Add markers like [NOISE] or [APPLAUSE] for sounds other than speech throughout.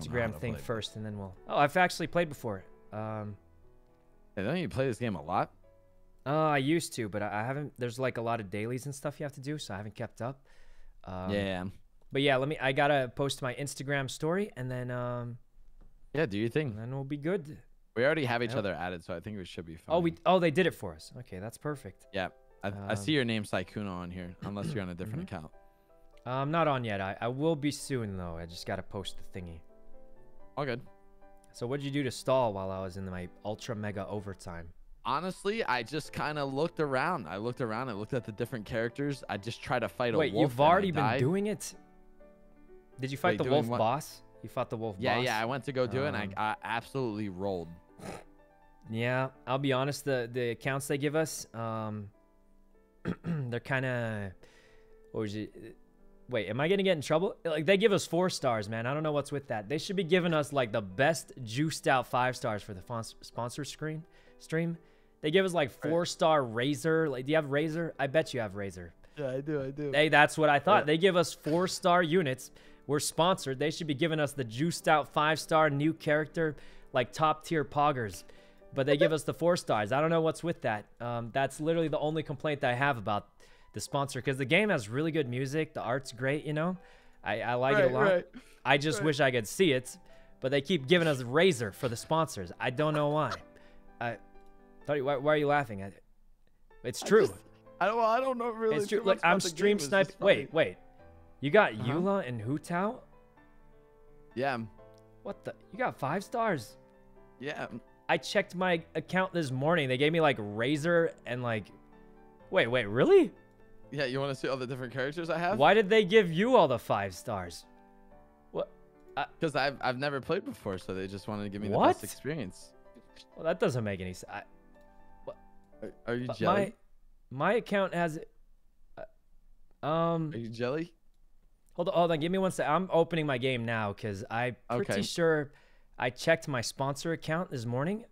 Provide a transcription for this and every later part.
Instagram thing first, and then we'll. Oh, I've actually played before. Um, Hey, don't you play this game a lot? uh, I used to, but I I haven't. There's like a lot of dailies and stuff you have to do, so I haven't kept up. Um, yeah. But yeah, let me. I gotta post my Instagram story, and then um, Yeah, do your and thing. then we'll be good. We already have each other added, so I think we should be fine. Oh, we. Oh, they did it for us. Okay, that's perfect. Yeah. I, I Um, see your name Sykkuno on here, unless you're on a different Mhm. account. I'm not on yet. I, I will be soon though. I just gotta post the thingy. All good. So what'd you do to stall while I was in my ultra mega overtime? Honestly, I just kind of looked around. I looked around. I looked at the different characters. I just tried to fight a Wait, wolf. you've already been died. doing it? Did you fight Wait, the wolf what? boss? You fought the wolf Yeah, boss? yeah. I went to go do it, and Um, I, I absolutely rolled. Yeah, I'll be honest. The the accounts they give us, um, [CLEARS THROAT] they're kind of. What was it? Wait, am I gonna get in trouble? Like they give us four stars, man. I don't know what's with that. They should be giving us like the best juiced out five stars for the sponsor screen stream. They give us like four star Razor. Like, do you have Razor? I bet you have Razor. Yeah, I do. I do. Hey, that's what I thought. Yeah. They give us four star units. We're sponsored. They should be giving us the juiced out five star new character, like top tier poggers. But they give us the four stars. I don't know what's with that. Um, that's literally the only complaint that I have about the sponsor because the game has really good music. The art's great, you know. I, I like it a lot. right, I just wish I could see it, but they keep giving us Razor for the sponsors. I don't know why. I, thought why, why are you laughing? I, it's I true. just- I don't. I don't know really. It's true. Look, I'm stream sniping. Wait, wait. You got Uh-huh. Eula and Hu Tao? Yeah. What the? You got five stars. Yeah. I checked my account this morning. They gave me like Razor and like. Wait, wait, really? Yeah. You want to see all the different characters I have? Why did they give you all the five stars? What? Because I've I've never played before, so they just wanted to give me the What? best experience. Well, that doesn't make any sense. Are, are you But jelly? my my account has. uh, Um, Are you jelly? hold on, hold on. Give me one sec. I'm opening my game now because I'm pretty Okay. sure I checked my sponsor account this morning,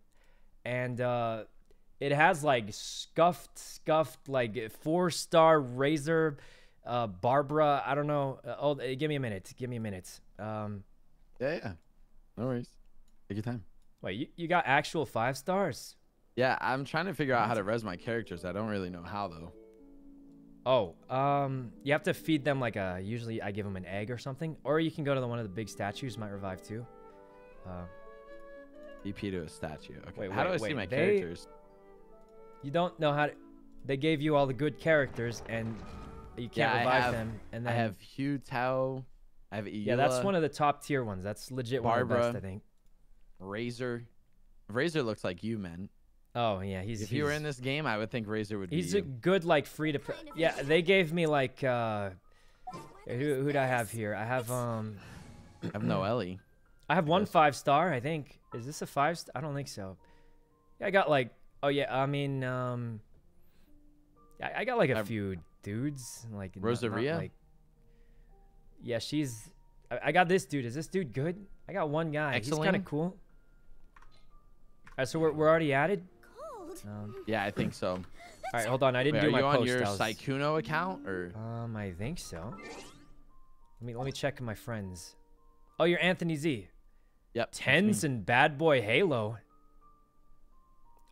and uh, it has like scuffed, scuffed, like four star Razor, uh, Barbara. I don't know. Uh, oh, uh, give me a minute. Give me a minute. Um, Yeah. Yeah. No worries. Take your time. wait, you, you got actual five stars? Yeah, I'm trying to figure out how to res my characters. I don't really know how though. Oh, um, you have to feed them like a. Usually, I give them an egg or something, or you can go to the one of the big statues. Might revive too. Uh, EP to a statue. Okay. Wait, how do I wait, see my they- characters? You don't know how to. They gave you all the good characters, and you can't Yeah, revive have- them. And I have Hu Tao. I have Eula, yeah, that's one of the top tier ones. That's legit one of the best, I think. Razor. Razor looks like you, man. Oh yeah, he's. If you were in this game, I would think Razor would He's a good like free to. Play. Yeah, they gave me like. uh Who who'd I have here? I have um. I have no Ellie. I have one five star. I think. Is this a five? Star? I don't think so. Yeah, I got like. Oh yeah, I mean um. I, I got like a I've- few dudes like. not- not, Rosaria? like, yeah, she's. I, I got this dude. Is this dude good? I got one guy. Excellent. He's kind of cool. All right, so we're, we're already added. Cold. Um, Yeah, I think so. all right, hold on. I didn't Wait, do are my you on your was- Sykkuno account or? Um, I think so. Let me let me check my friends. Oh, you're Anthony Z. Yep. that's. Tens and Bad Boy Halo.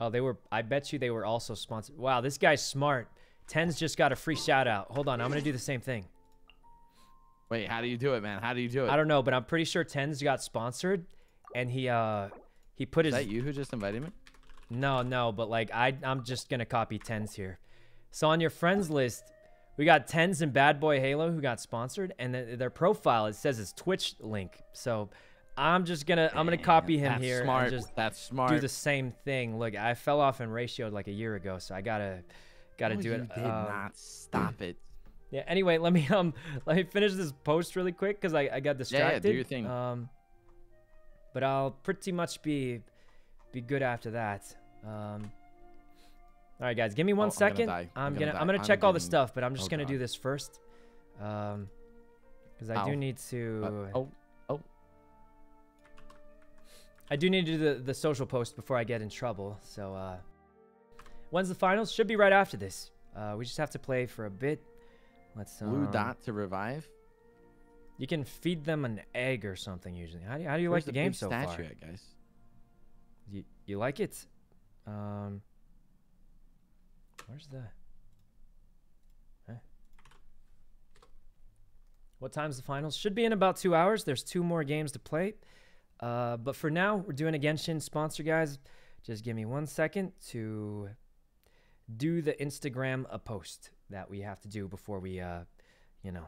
Oh, they were. I bet you they were also sponsored. Wow, this guy's smart. Tens just got a free shout out. Hold on, I'm gonna do the same thing. Wait, how do you do it, man? How do you do it? I don't know, but I'm pretty sure Tens got sponsored, and he uh he put Is his that you who just invited me? no no, but like I I'm just gonna copy Tens here. So on your friends list, we got Tens and Bad Boy Halo who got sponsored, and their profile it says it's Twitch link. So I'm just gonna I'm gonna copy him That's here Smart. just That's smart. do the same thing. Look, I fell off and ratioed like a year ago, so I gotta gotta No, do you it. did um, not stop it. Yeah. Anyway, let me [LAUGHS] um let me finish this post really quick because I, I got distracted. yeah, distracted. do your thing. Um, but I'll pretty much be be good after that. Um. All right, guys, give me one Oh, I'm gonna second. I'm I'm gonna gonna I'm gonna I'm check all the stuff, but I'm just oh, gonna do this first. Um, because I Ow. do need to. Uh, oh, I do need to do the, the social post before I get in trouble. So, uh, when's the finals? Should be right after this. Uh, we just have to play for a bit. Let's. blue um, dot to revive. You can feed them an egg or something usually. How do you, how do you Where's like the, game big so statue far? at, guys? You you like it? Um. Where's the? Huh? What time's the finals? Should be in about two hours. There's two more games to play. Uh, but for now, we're doing a Genshin sponsor, guys. Just give me one second to do the Instagram a post that we have to do before we, uh, you know.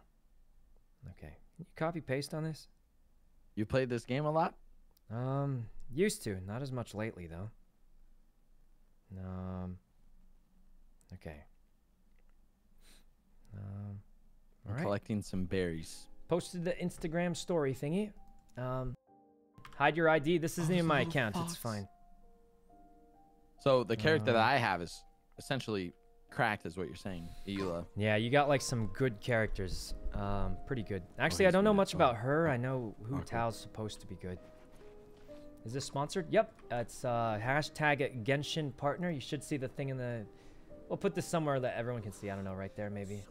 Okay. Can you copy paste on this? You played this game a lot? Um, used to. Not as much lately, though. Um. Okay. Um. All right. collecting some berries. Posted the Instagram story thingy. Um. Hide your ID. This isn't Oh, even my little account. It's fine. So the character that Uh, I have is essentially cracked, is what you're saying, Eula. Yeah, you got like some good characters. Um, pretty good. Actually, I don't know much Oh. about her. I know Hu Oh, cool. Tao's supposed to be good. Is this sponsored? Yep. Uh, it's uh, hashtag Genshin partner. You should see the thing in the. We'll put this somewhere that everyone can see. I don't know, right there maybe.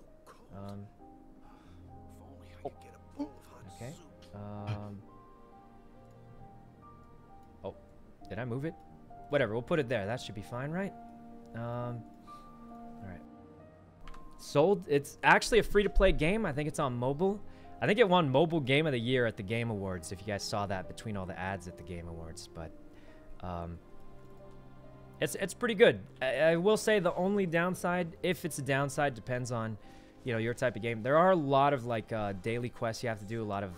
Um, okay. Um. Did I move it? Whatever. We'll put it there. That should be fine, right? Um. All right. Sold. It's actually a free-to-play game. I think it's on mobile. I think it won Mobile Game of the Year at the Game Awards. If you guys saw that between all the ads at the Game Awards, but um, it's it's pretty good. I, I will say the only downside, if it's a downside, depends on you know your type of game. There are a lot of like uh, daily quests you have to do. A lot of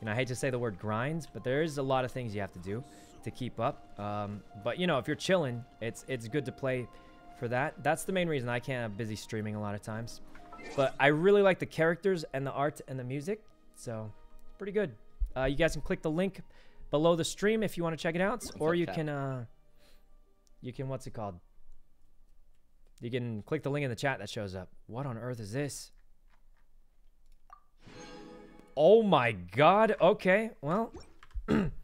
you know I hate to say the word grinds, but there is a lot of things you have to do to keep up. Um, but you know if you're chilling, it's it's good to play for that. That's the main reason I can't have busy streaming a lot of times. But I really like the characters and the art and the music, so pretty good. Uh, you guys can click the link below the stream if you want to check it out, or you chat? can uh, you can what's it called? You can click the link in the chat that shows up. What on earth is this? Oh my god. Okay, well, [CLEARS THROAT]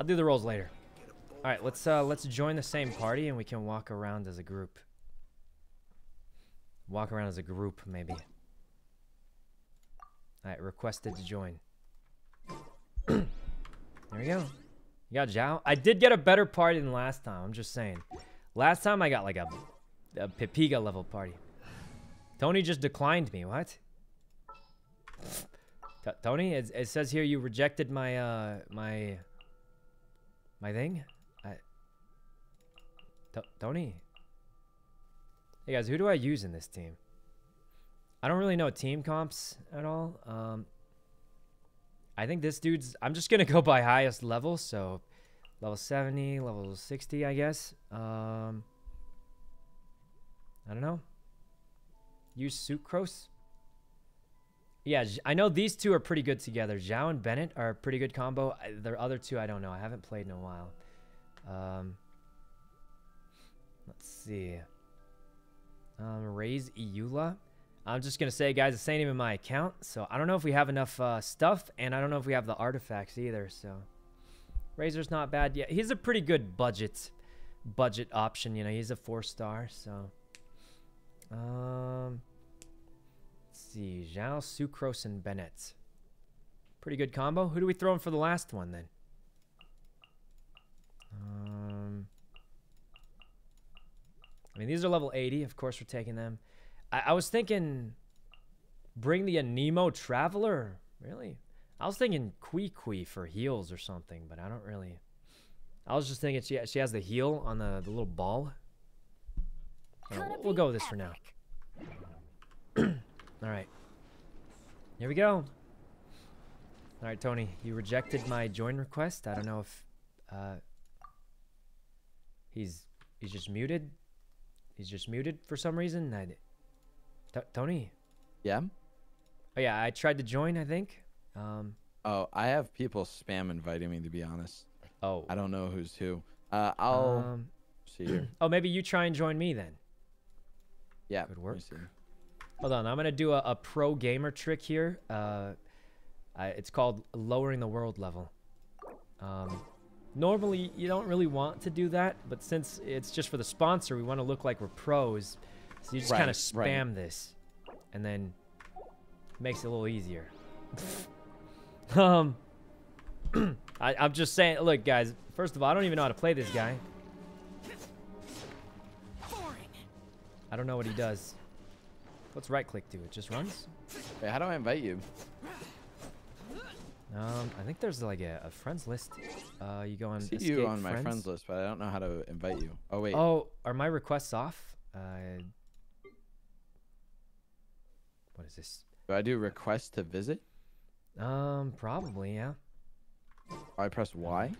I'll do the rolls later. All right, let's uh let's join the same party and we can walk around as a group. Walk around as a group, maybe. Alright, requested to join. [CLEARS THROAT] there we go. You got Xiao. I did get a better party than last time, I'm just saying. Last time I got like a, a Pipiga level party. Tony just declined me, what? T- Tony, it, it says here you rejected my, uh, my, my thing? I, T- Tony? Hey guys, who do I use in this team? I don't really know team comps at all. Um, I think this dude's. I'm just gonna [LAUGHS] go by highest level, so level 70, level 60, I guess. Um, I don't know. Use Sucrose. Yeah, I know these two are pretty good together. Xiao and Bennett are a pretty good combo. The other two, I don't know. I haven't played in a while. Um, let's see. Um, raise Eula. I'm just gonna say, guys, it's ain't even my account, so I don't know if we have enough uh, stuff, and I don't know if we have the artifacts either. So, Razor's not bad yet. He's a pretty good budget, budget option. You know, he's a four star. So, um, see, Xiao, Sucrose, and Bennett. Pretty good combo. Who do we throw in for the last one then? Um. I mean, these are level 80. Of course, we're taking them. I, I was thinking bring the Anemo Traveler. Really? I was thinking Qiqi for heals or something, but I don't really. I was just thinking she, she has the heal on the, the little ball. So we'll, we'll go with this for now. [CLEARS THROAT] All right. Here we go. All right, Tony, you rejected my join request. I don't know if uh, he's he's just muted. He's just muted for some reason. I, T- Tony. Yeah. Oh yeah, I tried to join. I think. Um. Oh, I have people spam inviting me. To be honest, Oh. I don't know who's who. Uh, I'll Um, see here. [CLEARS THROAT] oh, maybe you try and join me then. Yeah. Good work. See. Hold on, I'm gonna do a, a pro gamer trick here. Uh, I, it's called lowering the world level. Um, normally you don't really want to do that, but since it's just for the sponsor, we want to look like we're pros. So you just kind of Right, right. spam this, and then makes it a little easier. [LAUGHS] Um, [CLEARS THROAT] I, I'm just saying. Look, guys. First of all, I don't even know how to play this guy. I don't know what he does. What's right click do? It just runs? Wait, how do I invite you? Um, I think there's like a, a friends list. Uh, you go on I see you on my friends. friends list, but I don't know how to invite you. Oh wait. Oh, are my requests off? Uh, what is this? Do I do request to visit? Um, probably, yeah. I press Y.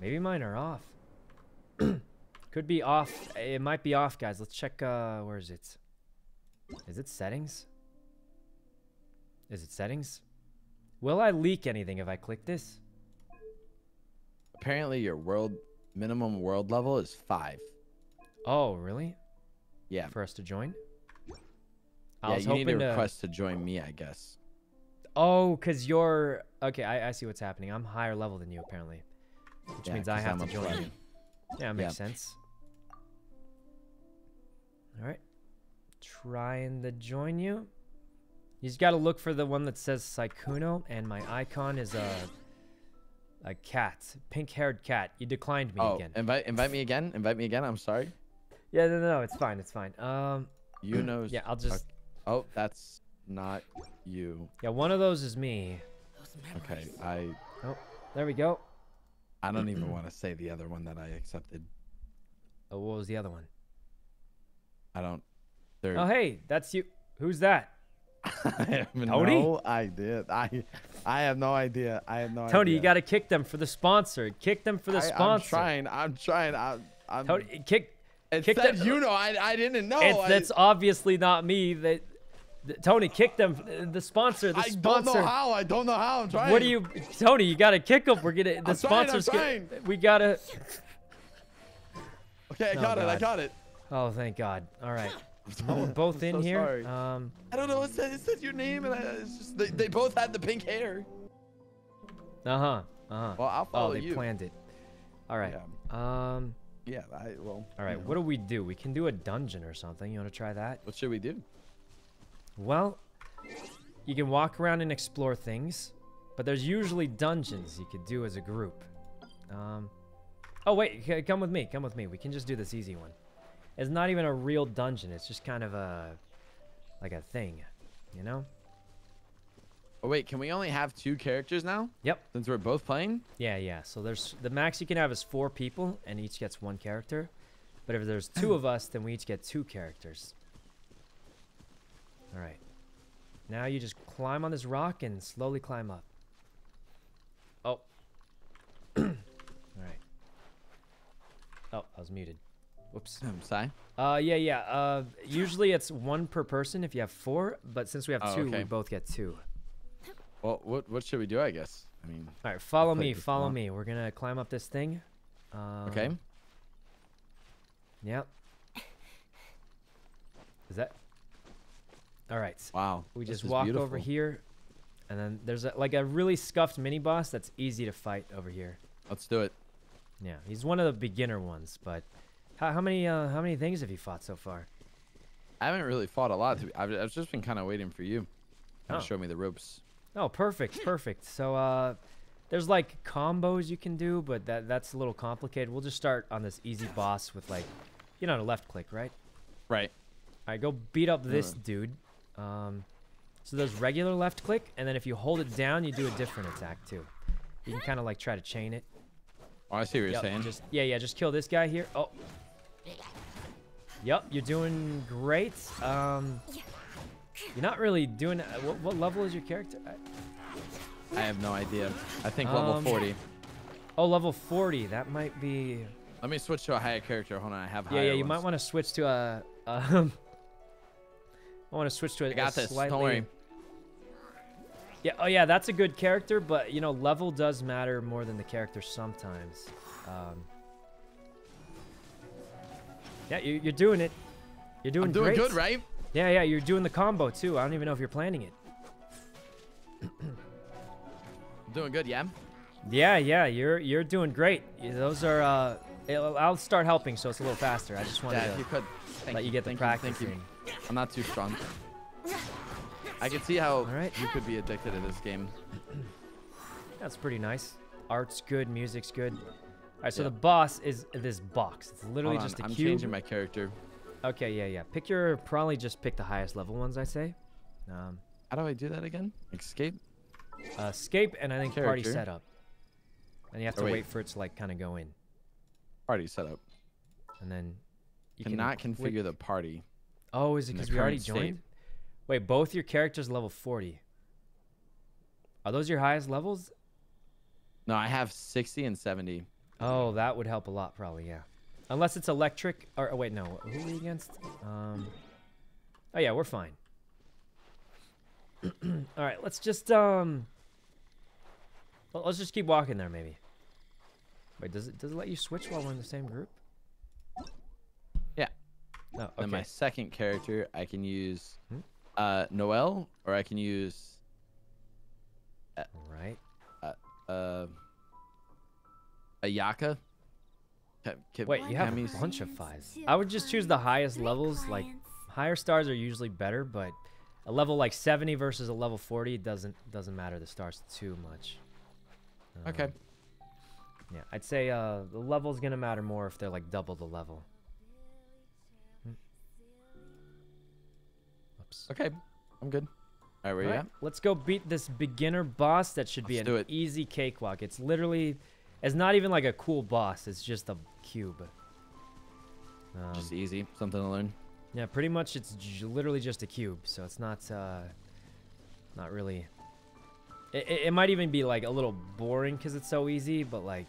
Maybe mine are off. [CLEARS THROAT] Could be off. It might be off, guys. Let's check. Uh, where is it? Is it settings? Is it settings? Will I leak anything if I click this? Apparently, your world minimum world level is five. Oh, really? Yeah. For us to join? I yeah, was you need to request to join me, I guess. Oh, cause you're okay. I, I see what's happening. I'm higher level than you apparently, which Yeah, means I have I'm to join you. Yeah, makes sense. All right, trying to join you. You just got to look for the one that says Sykkuno, and my icon is a a cat, pink-haired cat. You declined me oh, again. invite invite me again. Invite me again. I'm sorry. Yeah, no, no, no, it's fine, it's fine. Um, You [CLEARS THROAT] know. yeah, I'll just. Oh, that's not you. Yeah, one of those is me. Okay, I Oh, There we go. I don't even [CLEARS THROAT] want to say the other one that I accepted. Oh, what was the other one? I don't. There. Oh, hey, that's you. Who's that? [LAUGHS] I have Tony? no idea. I I have no idea. I have no idea. Tony, you got to kick them for the sponsor. Kick them for the I, sponsor. I'm trying. I'm trying. I'm. I'm Tony, kick. it kick said them- you know. I I didn't know. it's, I, that's obviously not me. That Tony, kick them. Uh, the sponsor. The I don't sponsor. know how. I don't know how. I'm trying. What do you, Tony? You got to kick them. We're gonna. The I'm trying, I'm sponsors. get- trying. we gotta. Okay, I Oh, got it. I got it. Oh, thank God. All right. [LAUGHS] Oh, We're both I'm in so here. Um. I don't know. It said, it said your name, and I, it's just they, they both had the pink hair. Uh huh. Uh huh. Well, I'll follow Oh, they you. planned it. All right. Um. Yeah. I well. All right. you know. What do we do? We can do a dungeon or something. You want to try that? What should we do? Well, you can walk around and explore things, but there's usually dungeons you could do as a group. Um, oh wait, come with me. Come with me. We can just do this easy one. It's not even a real dungeon. It's just kind of a like a thing, you know? Oh wait, can we only have two characters now? Yep. Since we're both playing. Yeah, yeah. So there's the max you can have is four people, and each gets one character. But if there's two [CLEARS THROAT] of us, then we each get two characters. All right. Now you just climb on this rock and slowly climb up. Oh. [CLEARS THROAT] All right. Oh, I was muted. Whoops. I'm sorry. Uh, yeah, yeah. Uh, usually it's one per person if you have four, but since we have Oh, two, we both get two. Well, what what should we do? I guess. I mean. All right, follow me. Follow me. We're gonna climb up this thing. Um, Okay. Yep. Is that? All right. Wow. We just walk over here, and then there's a, like a really scuffed mini boss that's easy to fight over here. Let's do it. Yeah, he's one of the beginner ones. But how, how many uh, how many things have you fought so far? I haven't really fought a lot. To be, I've, I've just been kind of waiting for you. Kind Oh. show me the ropes. Oh, perfect, perfect. So uh, there's like combos you can do, but that that's a little complicated. We'll just start on this easy boss with like, you know, a left click, right? Right. All right, go beat up this Alright. dude. Um, so there's regular left click, and then if you hold it down, you do a different attack too. You can kind of like try to chain it. Oh, I see what you're saying. Just yeah, yeah. Just kill this guy here. Oh. Yep, you're doing great. Um, you're not really doing. Uh, what, what level is your character? I- I have no idea. I think level Um, 40. Oh, level 40. That might be. Let me switch to a higher character. Hold on, I have Yeah, higher yeah. You might want to switch to a. [LAUGHS] Um, I want to switch to a. I got a this. Slightly, Don't worry. Yeah. Oh, yeah. That's a good character, but you know, level does matter more than the character sometimes. Um, yeah, you, you're doing it. You're doing I'm doing great. good, right? Yeah, yeah. You're doing the combo too. I don't even know if you're planning it. I'm doing good, yeah. Yeah, yeah. You're you're doing great. Those are. Uh, I'll start helping, so it's a little faster. I just wanted Yeah, to you could. Thank let you get the thank practice thank you. I'm not too strong. I can see how Alright. you could be addicted to this game. That's pretty nice. Art's good, music's good. All right, so Yep. the boss is this box. It's literally just a I'm cube. changing my character. Okay, yeah, yeah. Pick your probably just pick the highest level ones. I say. Um, How do I do that again? Escape? uh, escape and I think party Character. setup. And you have Oh, to wait. wait for it to like kind of go in, Party setup. and then you Cannot can configure the party. Oh, is it because we already current state. joined? Wait, both your characters level 40. Are those your highest levels? No, I have 60 and 70. Oh, that would help a lot, probably, yeah. Unless it's electric, or oh, wait, no. Who are we against? Um. Oh yeah, we're fine. [CLEARS THROAT] All right, let's just um. well, Let's just keep walking there, maybe. Wait, does it does it let you switch while we're in the same group? Yeah. No. Okay. Then my second character, I can use Hmm? uh, Noelle, or I can use Right. uh, Ayaka. Ca- Wait, you have a bunch of fives. I would just choose the highest levels. Like higher stars are usually better, but a level like 70 versus a level 40 doesn't doesn't matter the stars too much. Okay. Um, Yeah, I'd say uh, the level's gonna matter more if they're like double the level. Hmm. Oops. Okay. I'm good. All right, where you Alright, at? let's go beat this beginner boss. That should be Let's an easy cakewalk. It's literally, it's not even like a cool boss. It's just a cube. Um, Just easy. Something to learn. Yeah, pretty much it's j- literally just a cube, so it's not uh not really it, it, it might even be like a little boring because it's so easy, but like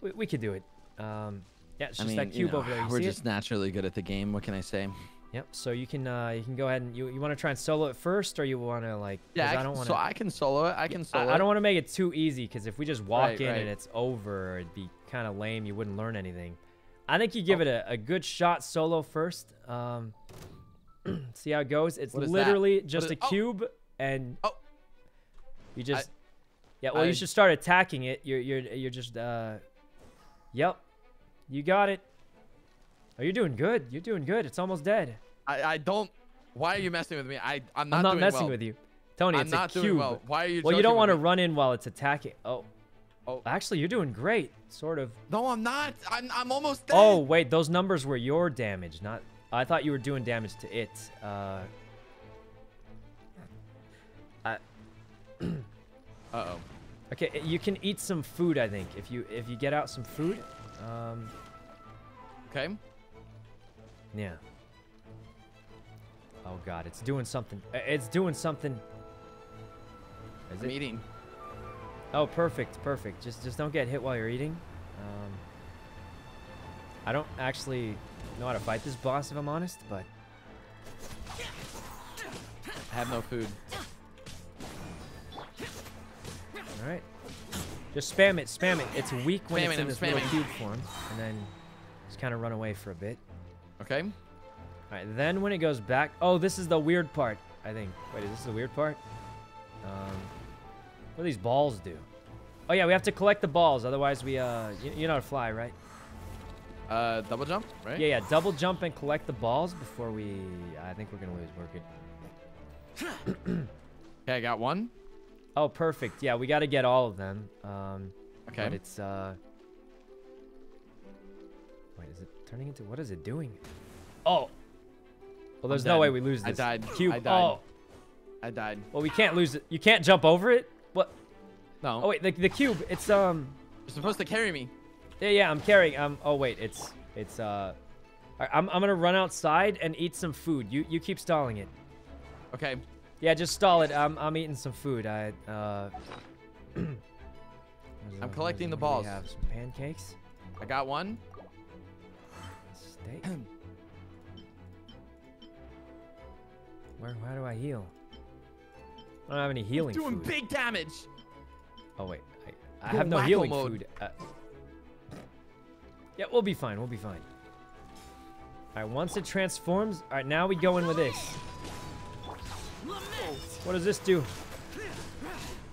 we, we could do it. Um yeah, it's I just mean, that you cube know, over there. You we're just naturally good at the game. What can I say? Yep. So you can uh you can go ahead and you, you want to try and solo it first or you want to like Yeah, I, I don't want so I can solo it. I can solo. I, I don't want to make it too easy because if we just walk Right, in right. and it's over, it'd be kind of lame. You wouldn't learn anything. I think you give Oh. it a, a good shot solo first. Um, [CLEARS THROAT] see how it goes. It's is that? literally just is- a oh. cube, and Oh. you just yeah. Well, I- you should start attacking it. You're you're you're just uh, yep, you got it. Oh, you're doing good. You're doing good. It's almost dead. I, I don't. Why are you messing with me? I I'm not, I'm not messing well. with you, Tony. I'm it's not a cube. doing well. Why are you? Well, you don't want to run in while it's attacking. Oh, Oh. actually, you're doing great. Sort of. No, I'm not. I'm I'm almost dead. Oh wait, those numbers were your damage, not. I thought you were doing damage to it. Uh. I, [CLEARS THROAT] Uh oh. okay, you can eat some food. I think if you if you get out some food. Um. Okay. Yeah. Oh god, it's doing something. Uh, It's doing something. Is I'm it? eating. Oh, perfect, perfect. Just just don't get hit while you're eating. Um, I don't actually know how to fight this boss, if I'm honest, but I have no food. all right. Just spam it, spam it. It's weak when Spamming, it's in I'm this little cube form, and then just kind of run away for a bit. Okay. All right, then when it goes back, oh, this is the weird part, I think. Wait, is this the weird part? Um, what do these balls do? Oh yeah, we have to collect the balls, otherwise we, uh, you, you know how to fly, right? Uh, double jump, right? Yeah, yeah, double jump and collect the balls before we, I think we're gonna lose, we're good. [CLEARS THROAT] Okay, I got one. Oh, perfect, yeah, we gotta get all of them. Um, Okay. but it's, uh, wait, is it turning into, what is it doing? Oh! Well, there's no way we lose this. I died. Cube. I died. Oh, I died. well, we can't lose it. You can't jump over it? What? No. Oh, wait, the, the cube, it's, um, You're supposed to carry me. yeah, yeah, I'm carrying, um, oh, wait, it's, it's, uh, right, I'm, I'm gonna run outside and eat some food. You, you keep stalling it. Okay. Yeah, just stall it. I'm, I'm eating some food. I, uh... [CLEARS THROAT] I'm collecting the it? What do we balls. have some pancakes. I got one. Steak. [CLEARS THROAT] Where, do I heal? I don't have any healing Doing food. big damage. Oh wait, I, I have no healing mode. food. Uh, yeah, we'll be fine. We'll be fine. All right, once it transforms, all right, now we go in with this. What does this do?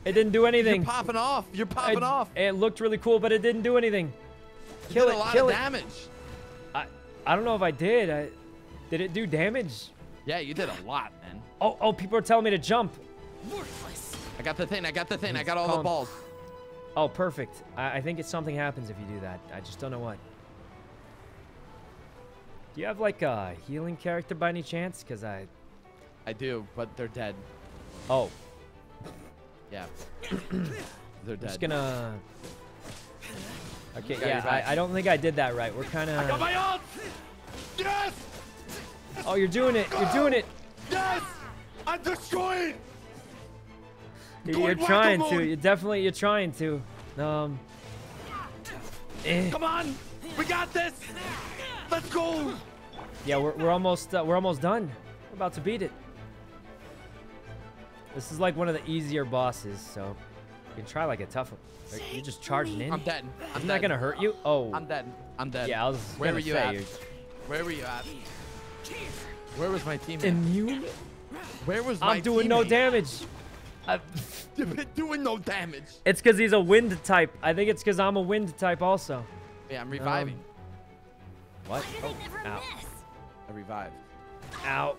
It didn't do anything. You're popping off. You're popping it, off. It looked really cool, but it didn't do anything. Kill did it, a lot kill of it. damage. I, I don't know if I did. I, did it do damage? Yeah, you did a lot, man. Oh, oh, people are telling me to jump. Worthless. I got the thing. I got the thing. I got all the balls. Oh, perfect. I, I think it's something happens if you do that. I just don't know what. Do you have like a healing character by any chance? Cause I, I do, but they're dead. oh, Yeah. [CLEARS THROAT] they're I'm dead. just gonna. Okay, got your yeah. I, I don't think I did that right. We're kind of. I got of. my ult! Yes! Oh, you're doing it. You're doing it. Yes! I'm destroying! You're, you're trying to. You're definitely. You're trying to. Um. eh. Come on! We got this! Let's go! Yeah, we're, we're almost uh, we're almost done. We're about to beat it. This is like one of the easier bosses, so you can try like a tough one. Are you just charging in? I'm dead. I'm Isn't that gonna hurt you? Oh, I'm dead. I'm dead. yeah. I was Where gonna were you say, at? you're Where were you at? Where was my teammate? Immune? Where was my I'm doing no damage. I, [LAUGHS] doing no damage. it's because he's a wind type. I think it's because I'm a wind type also. Yeah, I'm reviving. What? How did I never ow. miss? I revived. Ow.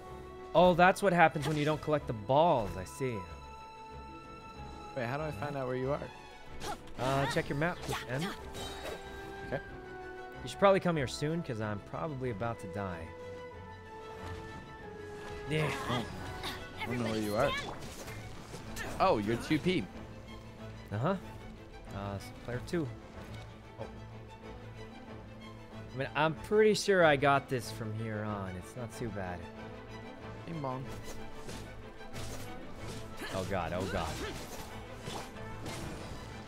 Oh, that's what happens when you don't collect the balls. I see. Wait, how do I find out where you are? Uh, check your map. Push N. Okay. You should probably come here soon because I'm probably about to die. Yeah. I don't know where you are. Oh, you're 2P. Uh huh. Uh, s- player two. Oh. I mean, I'm pretty sure I got this from here on. It's not too bad. Bing bong. Oh god. Oh god.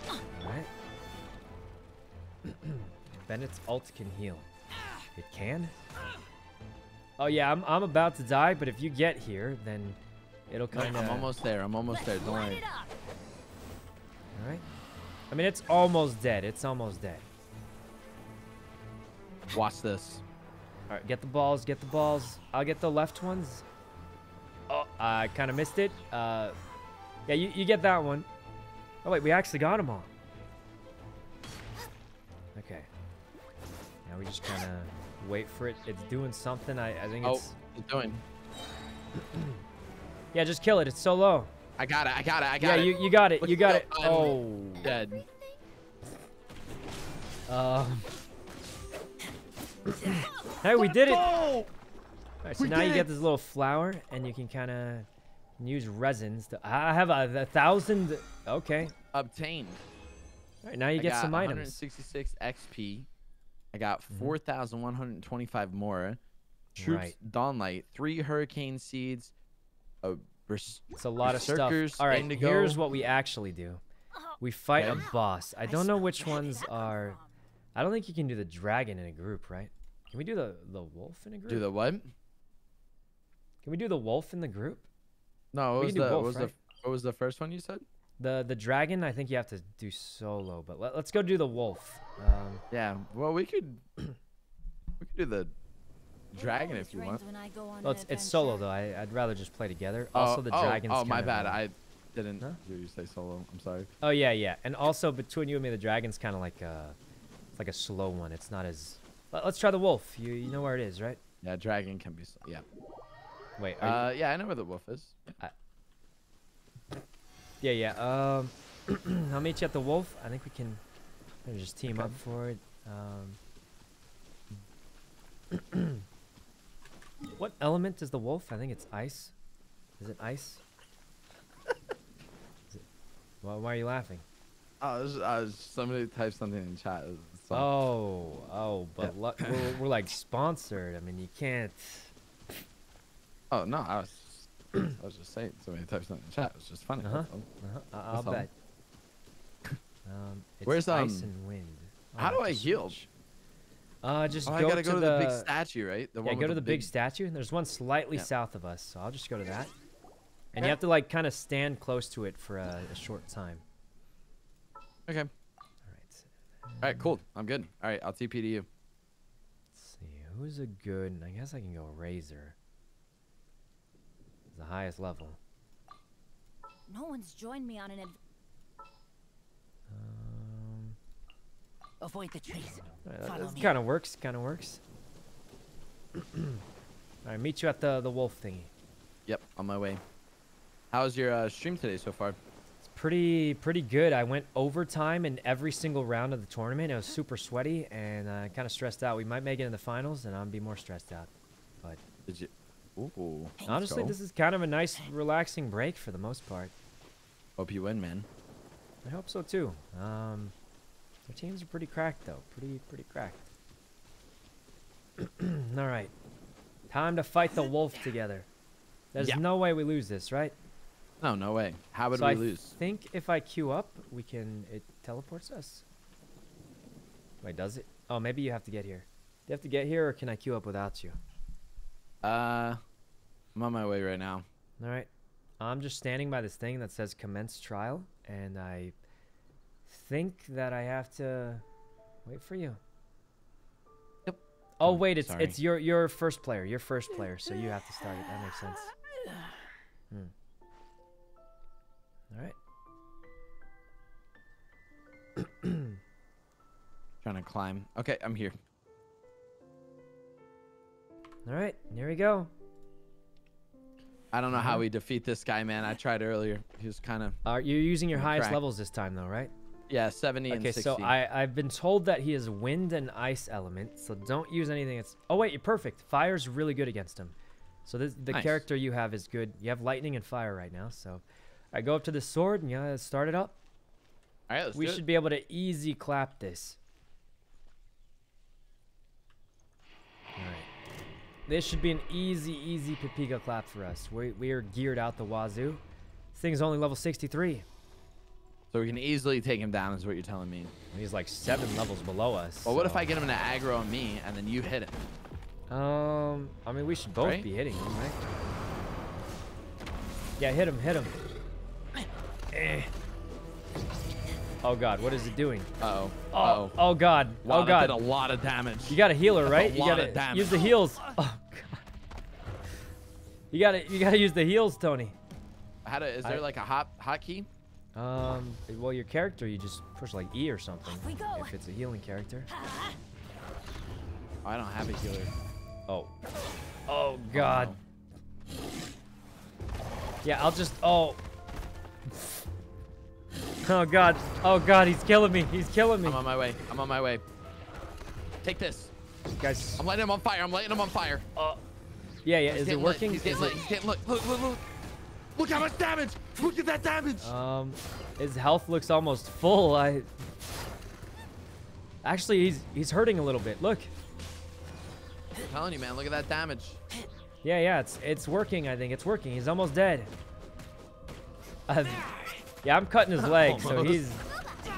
All right. [CLEARS THROAT] Bennett's ult can heal. It can. Oh yeah, I'm I'm about to die, but if you get here, then it'll kind of. I'm almost there. I'm almost there. Don't worry. All right. I mean, it's almost dead. It's almost dead. Watch this. All right, get the balls. Get the balls. I'll get the left ones. Oh, I kind of missed it. Uh, yeah, you, you get that one. Oh wait, we actually got them all. Okay. Now we just kind of wait for it. It's doing something. I, I think Oh, it's. it's doing. [CLEARS THROAT] Yeah, just kill it. It's so low. I got it. I got it. I Yeah, got it. you, you got it. Look, You got it. I'm Oh. Dead. Um. [LAUGHS] hey, we did it. All right, so We now you did get this little flower, and you can kind of use resins. To, I have a, a thousand. Okay. Obtained. All right, now you I get got some items. 166 XP. I got mm-hmm. 4,125 more. Troops Right. Dawnlight, three Hurricane Seeds, a bers- It's a lot of stuff. All right, Indigo. here's what we actually do. We fight Okay. a boss. I don't know which ones are. I don't think you can do the dragon in a group, right? Can we do the the wolf in a group? do the what? Can we do the wolf in the group? No, We what was the both, what was right? the what was the first one you said? The the dragon, I think you have to do solo. But let, let's go do the wolf. Um, Yeah. Well, we could [CLEARS THROAT] we could do the dragon if you want. well, it's, it's solo though. I, I'd rather just play together. Oh, Also, the oh, dragon's. Oh, my bad. a- I didn't Huh? hear you say solo. I'm sorry. Oh yeah, yeah. And also between you and me, the dragon's kind of like a, it's like a slow one. It's not as. Let, us try the wolf. You you know where it is, right? Yeah, dragon can be. Yeah. Wait. Are you- Uh, yeah, I know where the wolf is. Yeah, yeah. Um, [CLEARS THROAT] I'll meet you at the wolf. I think we can maybe just team Okay. up for it. Um, [CLEARS THROAT] what element is the wolf? I think it's ice. Is it ice? [LAUGHS] is it, well, why are you laughing? Oh, this is- uh, somebody typed something in chat. Oh, oh, but we're, we're like sponsored. I mean, you can't. Oh no, I was. I was just saying. Somebody typed something in the chat. It was just funny. Uh-huh. Uh-huh, I- I'll That's bet. Um, it's Where's, ice um, and wind? how do I heal? switch. Uh, just Oh, go, I gotta to, go to the, the, big statue, right? The yeah, one go to the big statue. There's one slightly Yeah. south of us, so I'll just go to that. And Okay. you have to like kind of stand close to it for a, a short time. Okay. All right. All right. Cool. I'm good. All right. I'll TP to you. Let's see who's a good. I guess I can go Razor. The highest level. No one's joined me on an. Um, Avoid the trees. all right, Follow that me. kind of works. Kind of works. [CLEARS THROAT] All right, meet you at the the wolf thingy. Yep, on my way. How's your uh, stream today so far? It's pretty pretty good. I went overtime in every single round of the tournament. It was super sweaty and uh, kind of stressed out. We might make it in the finals, and I'll be more stressed out. But Did you? Ooh. honestly, this is kind of a nice, relaxing break for the most part. Hope you win, man. I hope so too. Um, their teams are pretty cracked though. Pretty pretty cracked. [CLEARS THROAT] All right, time to fight the wolf together. There's Yeah. no way we lose this, right? No, no way. How would so we I lose? think if I queue up, we can. It teleports us. Wait, does it? Oh, maybe you have to get here. Do you have to get here, or can I queue up without you? Uh, I'm on my way right now. All right. I'm just standing by this thing that says commence trial, and I think that I have to wait for you. Yep. Oh wait, it's sorry. it's your your first player. Your first player, so you have to start it. That makes sense. Hmm. All right. [CLEARS THROAT] Trying to climb. Okay, I'm here. All right. Here we go. I don't know how we defeat this guy, man. I tried earlier. He was kind of Are you using your highest cracked. levels this time though, right? yeah, 70 and Okay, so I I've been told that he is wind and ice element, so don't use anything that's. Oh wait, you're perfect. Fire's really good against him. So this, the Nice. character you have is good. You have lightning and fire right now, so I go up to the sword and yeah, start it up. All right, let's we should it. be able to easy clap this. Alright. This should be an easy, easy Papiga clap for us. We, we are geared out the wazoo. This thing's only level 63. So we can easily take him down, is what you're telling me. He's like seven levels below us. Well, what if I get him to aggro on me and then you hit him? Um, I mean, we should both Right? be hitting him, right? Yeah, hit him, hit him. Eh. Oh God, what is it doing? Uh-oh. Oh, Uh-oh. oh God, Wow, oh that did a lot of damage. You got a healer, That's [LAUGHS] a right? You lot of gotta damage. use the heals. Oh God. You gotta, you gotta use the heals, Tony. How to, is I- there like a hot hotkey? Um, well, your character, you just push like E or something. We go. If it's a healing character. Oh, I don't have a healer. Oh. Oh God. Yeah, I'll just. Oh. Oh God. Oh God, he's killing me. He's killing me. I'm on my way. I'm on my way. Take this. Guys. I'm lighting him on fire. I'm lighting him on fire. Oh. Yeah, yeah. He's Is it getting lit. working? He's getting lit. He's getting lit. Look, look, look. Look how much damage. Look at that damage. Um, his health looks almost full. I. Actually, he's he's hurting a little bit. Look. I'm telling you, man. Look at that damage. Yeah, yeah. It's it's working. I think it's working. He's almost dead. Uh, yeah, I'm cutting his leg, so he's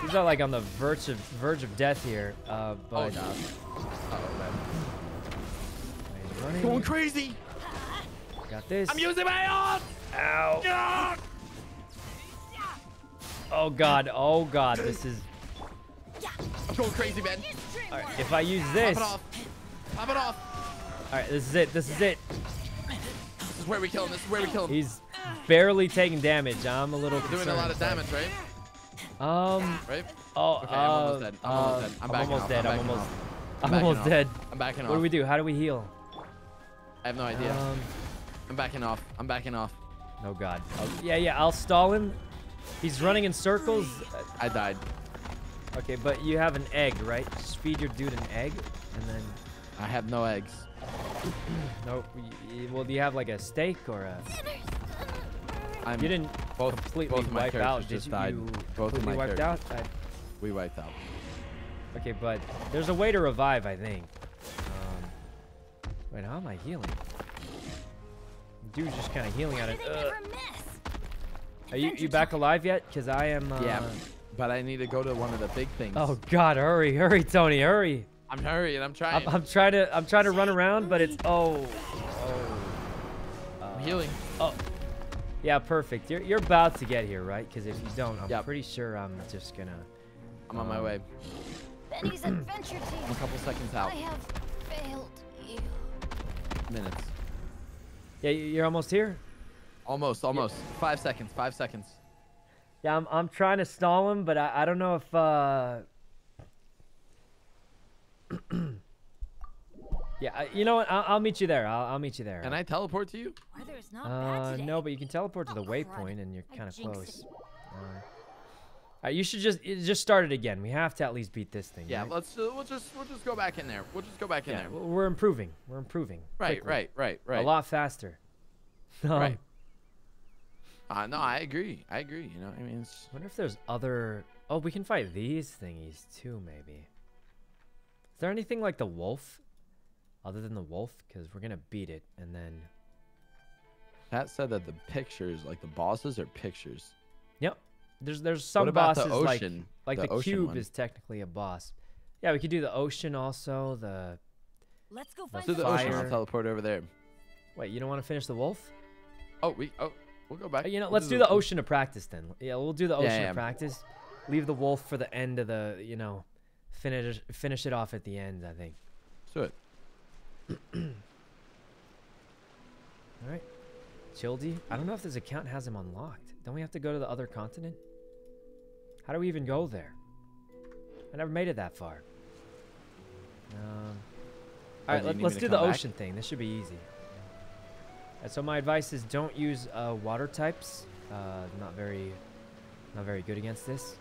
he's not like on the verge of verge of death here. Uh, Oh, but God. Uh-oh, man. he's running. Going crazy. Got this. I'm using my arm. Ow. Ah! Oh god. Oh god. This is. I'm going crazy, man. All right, if I use this. Pop it off. Pop it off. All right. This is it. This is it. Is where we kill him. This is where we kill him. He's barely taking damage. I'm a little concerned. doing a lot of damage, right? Um. Right? Oh. Okay, I'm almost dead. I'm almost uh, dead. I'm I'm almost dead. I'm almost. [LAUGHS] I'm almost dead. I'm backing off. What do we do? How do we heal? I have no idea. Um. I'm backing off. I'm backing off. Oh god. Oh, yeah, yeah. I'll stall him. He's running in circles. I died. Okay, but you have an egg, right? Just feed your dude an egg, and then. I have no eggs. No. y- y- Well, do you have like a steak or a? I'm You didn't both completely both of my wipe characters out, did just you? died. You both of my wiped characters. out. I, We wiped out. Okay, but there's a way to revive, I think. Um, wait, how am I healing? Dude's just kind of healing at it. They Ugh. never miss. Are you you back alive yet? Cause I am. Uh, yeah, but I need to go to one of the big things. Oh God! Hurry, hurry, Tony, hurry! I'm hurrying. I'm trying. I'm, I'm trying to I'm trying to run around, but it's oh oh. I'm healing. Oh. Yeah, perfect. You're you're about to get here, right? Because if you don't, I'm Yep. pretty sure I'm just gonna. I'm on my Um, way. Benny's [CLEARS THROAT] adventure team. I'm a couple seconds I out. have failed you. Minutes. Yeah, you- you're almost here. Almost. Almost. Five seconds. Five seconds. Yeah, I'm I'm trying to stall him, but I I don't know if uh. [CLEARS THROAT] Yeah, I- you know what? I'll, I'll meet you there. I'll, I'll meet you there. Can I teleport to you? Weather's not bad Uh, today. no, but you can teleport to the Oh, waypoint, and you're kind of close. Uh, all right, you should just just start it again. We have to at least beat this thing. Yeah, right? let's uh, we'll just we'll just go back in there. We'll just go back in yeah. there. We're improving. We're improving. Right, quickly. right, right, right. A lot faster. [LAUGHS] Um, Right. Uh, no, I agree. I agree. You know, I mean, it's, wonder if there's other. Oh, we can fight these thingies too, maybe. Is there anything like the wolf, other than the wolf? Because we're gonna beat it, and then. Pat said that the pictures, like the bosses, are pictures. Yep. There's there's some what about bosses the like ocean? like the, ocean cube one? is technically a boss. Yeah, we could do the ocean also. The Let's go Let's find Do the some ocean. I'll teleport over there. wait, you don't want to finish the wolf? Oh, we. Oh, we'll go back. Uh, You know, We'll let's do the ocean to practice then. Yeah, we'll do the Yeah, ocean yeah. to practice. Leave the wolf for the end of the, you know, finish finish it off at the end. I think. Let's do it. [CLEARS THROAT] All right, Childe. I don't know if this account has him unlocked. Don't we have to go to the other continent? How do we even go there? I never made it that far. Um. All right, let, let's do the back? ocean thing. This should be easy. And so my advice is don't use uh, water types. Uh, not very, not very good against this.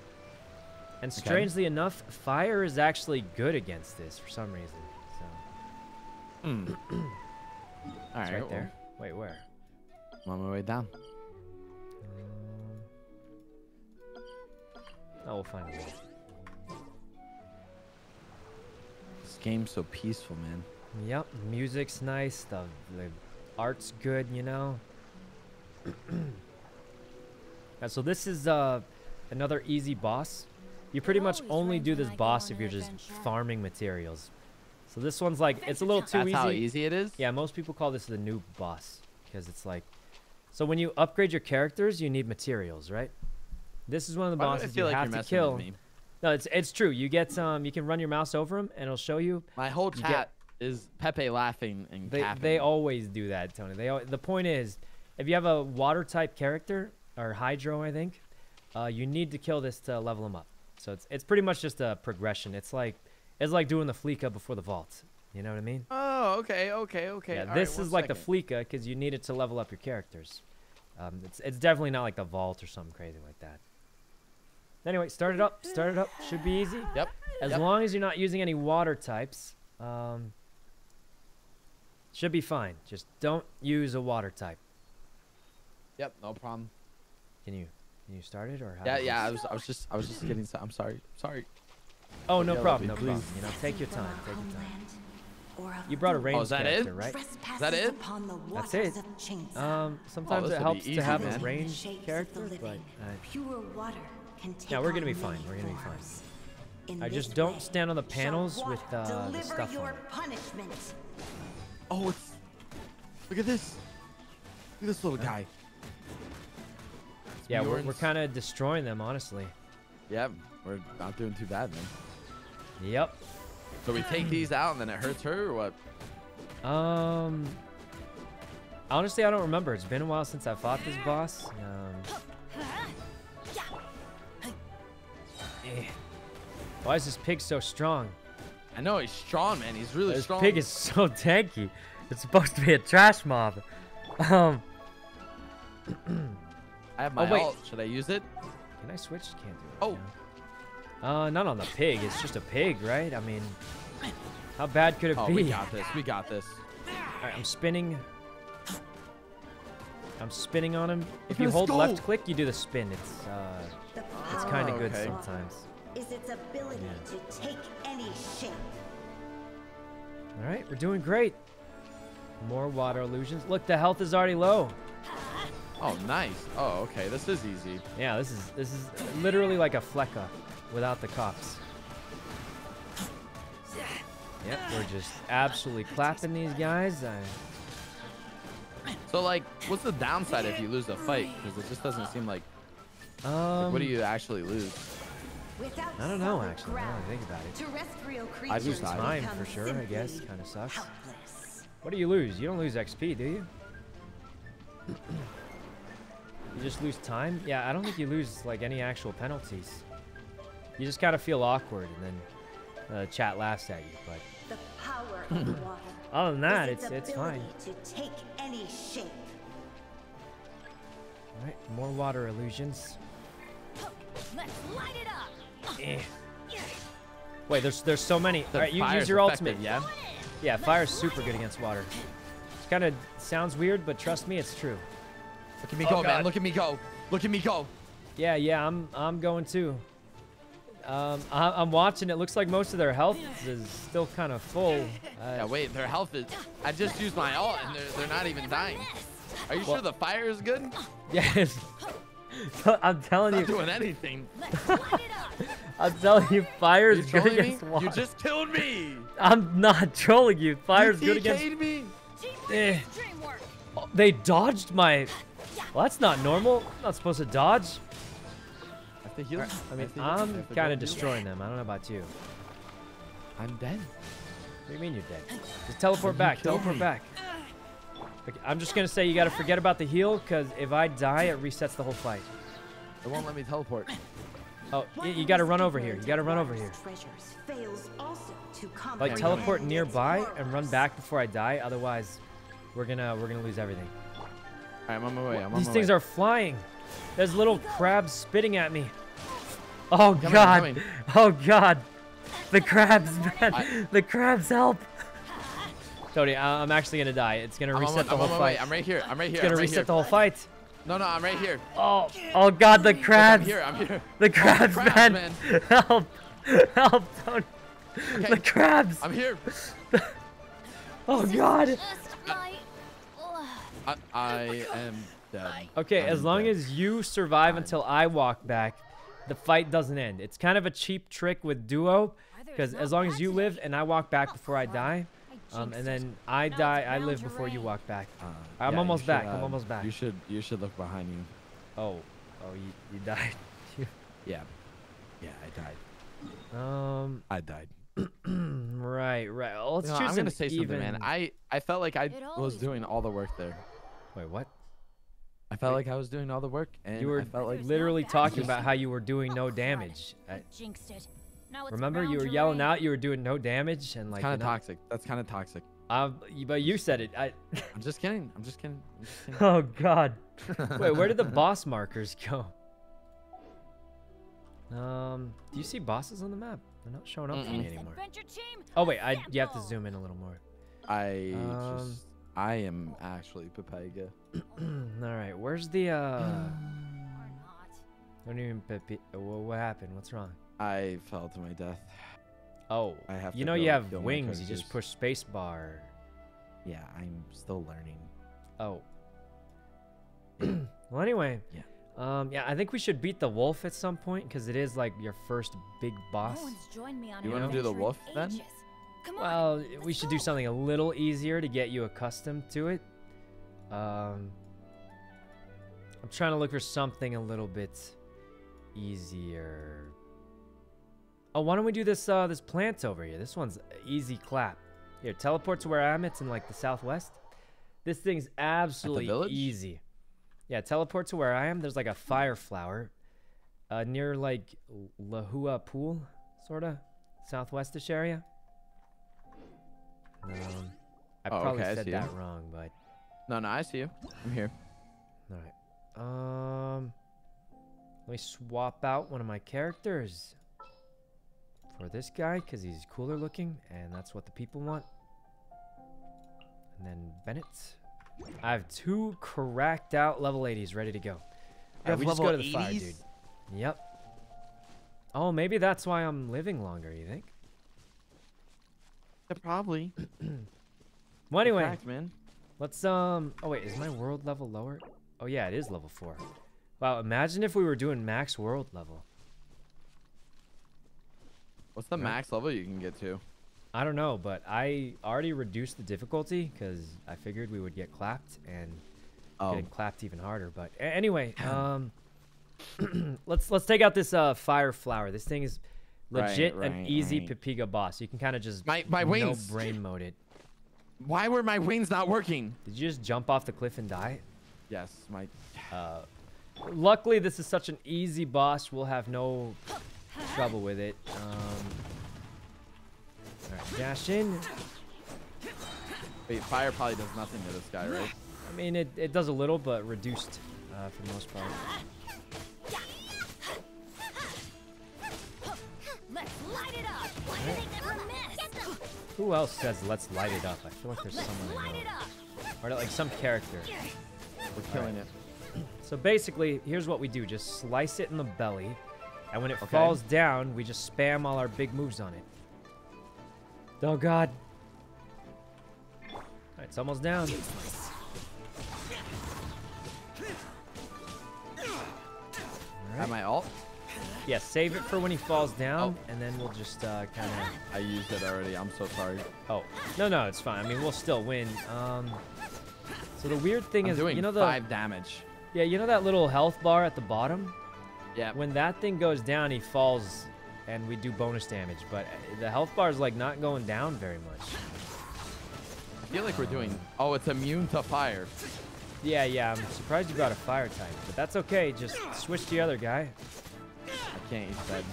And Okay. strangely enough, fire is actually good against this for some reason. So Hmm. [CLEARS THROAT] All right. right there. Wait, where? I'm on my way down. Um, oh, we'll find a way. This game's so peaceful, man. Yep, music's nice. The the art's good, you know. [CLEARS THROAT] And so this is uh another easy boss. You pretty much only do this boss if you're just farming materials. So this one's like it's a little too That's easy. how easy it is. Yeah, most people call this the noob boss because it's like so when you upgrade your characters, you need materials, right? This is one of the bosses you like have to kill. No, it's it's true. You get um you can run your mouse over them and it'll show you My whole You get- chat is Pepe laughing and They capping. they always do that, Tony. They al- the point is, if you have a water type character or hydro, I think, uh, you need to kill this to level them up. So it's it's pretty much just a progression. It's like it's like doing the Fleeca before the vault. You know what I mean? Oh, okay, okay, okay. yeah. All right, this one is like the second. Fleeca because you need it to level up your characters. Um, it's it's definitely not like the vault or something crazy like that. Anyway, start it up. Start it up. Should be easy. Yep. As Yep. long as you're not using any water types, um, should be fine. Just don't use a water type. Yep, no problem. Can you can you started or how Yeah, yeah. I was, I was just, I was just getting. I'm sorry, sorry. Oh no Yeah, problem, no lovely, problem. please. You know, take your time. Take your time. You brought a fool ranged is that it? character, right? that it? That's it. Um, sometimes this it helps easy, to have man. a The ranged shapes of the character, but uh, Pure water can take Yeah, we're gonna be fine, we're gonna be fine. In I just don't stand on the panels with, uh, the stuff on your it. punishment. Oh, it's. Look at this. Look at this little guy. Yeah, we're, we're kind of destroying them, honestly. Yep, we're not doing too bad, man. Yep. So we take these out and then it hurts her, or what? Um, honestly, I don't remember. It's been a while since I fought this boss. Um, eh. Why is this pig so strong? I know he's strong, man. He's really This strong. This pig is so [LAUGHS] tanky. It's supposed to be a trash mob. Um, [CLEARS THROAT] I have my Oh, wait. ult. Should I use it? can I switch? Can't do it. Oh. no. Uh, not on the pig. It's just a pig, right? I mean, how bad could it Oh, be? we got this. We got this. Alright, I'm spinning. I'm spinning on him. If you Let's hold go. left click, you do the spin. It's uh, it's kind of Oh, good okay. sometimes. is its ability Yeah. to take any shape. All right, we're doing great. More water illusions. Look, the health is already low. Oh, nice. Oh, okay. This is easy. Yeah, this is this is literally like a Fleeca without the cops. Yep, we're just absolutely clapping these guys. I, So, like, what's the downside if you lose a fight? Because it just doesn't seem like. like, um, what do you actually lose? Without I don't know solid actually. Now that I ground, think about it. I'd lose time. Time for sure. I guess kind of sucks. helpless. What do you lose? You don't lose XP, do you? You just lose time? Yeah, I don't think you lose like any actual penalties. You just kind of feel awkward, and then uh, chat laughs at you. But The power of [LAUGHS] water. other than that, is it's it's fine. To take any shape. All right, more water illusions. Let's light it up. Eh. Wait, there's there's so many. All The right, you use your effective, ultimate. Yeah. Yeah, fire's super good against water. It kind of sounds weird, but trust me, it's true. Look at me Oh, go, man. Look at me go. Look at me go. Yeah, yeah, I'm I'm going too. Um, I, I'm watching. It looks like most of their health is still kind of full. Uh, Yeah, wait. Their health is. I just used my ult, and they're they're not even dying. Are you Well- sure the fire is good? Yes. [LAUGHS] I'm telling Not you. doing anything. Let's [LAUGHS] light. I'm telling [LAUGHS] you, fire You is good trolling me? against water. You just killed me. I'm not trolling you. Fire's you good against. TK'd me. Eh. Rocket's dream work. They dodged my. Well, that's not normal. Not supposed to dodge. I have to heal. I mean, have to heal. I'm have to go kind of heal. destroying them. I don't know about you. I'm dead. What do you mean you're dead? Just teleport You back. Teleport me. back. Okay, I'm just gonna say you gotta forget about the heal, cause if I die, it resets the whole fight. It won't let me teleport. Oh, y- you gotta run over here. You gotta run over here. Treasures fails also to Like teleport nearby and run back before I die. Otherwise, we're gonna we're gonna lose everything. All right, I'm on my way. I'm on These my things way. are flying. There's little crabs spitting at me. Oh Coming, god. coming. Oh god. The crabs, man. I- the crabs help. Tony, I- I'm actually gonna die. It's gonna I'm reset my- the I'm whole on my fight. way. I'm right here. I'm right here. It's gonna I'm right reset here. the whole fight. No, no, I'm right here. Oh, oh god, the Look, I'm crabs. here. I'm here. The crabs, crabs, man. [LAUGHS] Help. Help, Tony. Okay. The crabs. I'm here. [LAUGHS] Oh god. Just my. Ugh. I, I [LAUGHS] am dead. Okay, I'm as long dead. as you survive until I walk back, the fight doesn't end. It's kind of a cheap trick with duo, because as long as you live and I walk back before I die, um, and then I die, I live before you walk back. Uh, I'm yeah, you almost should, back, I'm um, almost back. You should you should look behind you. Oh, oh, you, you died. [LAUGHS] Yeah. Yeah, I died. um, I died. [CLEARS THROAT] right, right. Well, let's You know, choose I'm gonna an say something, man. I I felt like I was doing all the work there. Wait, what? I felt like I was doing all the work, and You were I felt like literally no talking bad about how you were doing no damage. I, I jinxed it. Now remember, you were yelling out you were doing no damage and like. kind of you know- toxic. That's kind of toxic. Uh, but you said it. I. [LAUGHS] I'm just kidding. I'm just kidding. I'm just kidding. Oh God. [LAUGHS] Wait, where did the boss markers go? Um, do you see bosses on the map? They're not showing up for me anymore. Adventure team. Oh wait, I you have to zoom in a little more. I Um, just I am actually Pepega. [CLEARS THROAT] All right, where's the uh? Don't even. Pepe- uh, wha- What happened? What's wrong? I fell to my death. Oh, I have you know you have wings. You just push space bar. Yeah, I'm still learning. Oh. [CLEARS THROAT] well, anyway. Yeah. Um, yeah, I think we should beat the wolf at some point because it is like your first big boss. No one's joined me on You wanna do the adventure in wolf then? Ages. Come on, Well, we let's should do something a little easier to get you accustomed to it. Um, I'm trying to look for something a little bit easier. Oh, why don't we do this uh this plant over here? This one's easy clap. Here, teleport to where I am. It's in like the southwest. This thing's absolutely easy. Yeah, teleport to where I am. There's like a fire flower uh, near like Luhua Pool, sorta southwestish area. Um, I Oh, probably okay, I said see that you. wrong, but No, no, I see you. I'm here. all right. Um, let me swap out one of my characters for this guy because he's cooler looking, and that's what the people want. And then Bennett. I have two cracked out level 80s ready to go. Alright, have we just go to the fire, dude. Yep. Oh, maybe that's why I'm living longer. You think? Yeah, probably. [CLEARS THROAT] Well, anyway, Cracked, man. let's um. Oh wait, is my world level lower? Oh yeah, it is level four. Wow, imagine if we were doing max world level. What's the max level you can get to? I don't know, but I already reduced the difficulty because I figured we would get clapped and Oh, getting clapped even harder. But anyway, [CLEARS THROAT] um, [CLEARS THROAT] let's let's take out this uh fire flower. This thing is Right, legit an right, easy right. Pepega boss. You can kind of just My- my no wings. brain mode it. why were my wings not working? Did you just jump off the cliff and die? Yes, my. Uh, luckily, this is such an easy boss. We'll have no trouble with it. Um, All right, dash in. Wait, fire probably does nothing to this guy, right? I mean, it, it does a little, but reduced uh, for the most part. Who else says let's light it up? I feel like there's Let's someone I light it know. up. Or like some character. We're killing it. So basically, here's what we do. Just slice it in the belly. And when it Okay. falls down, we just spam all our big moves on it. Oh god. Alright, it's almost down. Am I alt, Yeah, save it for when he falls down, and then we'll just uh, kind of... I used it already. I'm so sorry. Oh, no, no, it's fine. I mean, we'll still win. Um, so the weird thing I'm is, doing you know the five damage. yeah, you know that little health bar at the bottom. Yeah. When that thing goes down, he falls, and we do bonus damage. But uh, the health bar is like not going down very much. I feel like we're doing. Oh, it's immune to fire. Yeah, yeah. I'm surprised you brought a fire type, but that's okay. Just switch to the other guy. I can't use.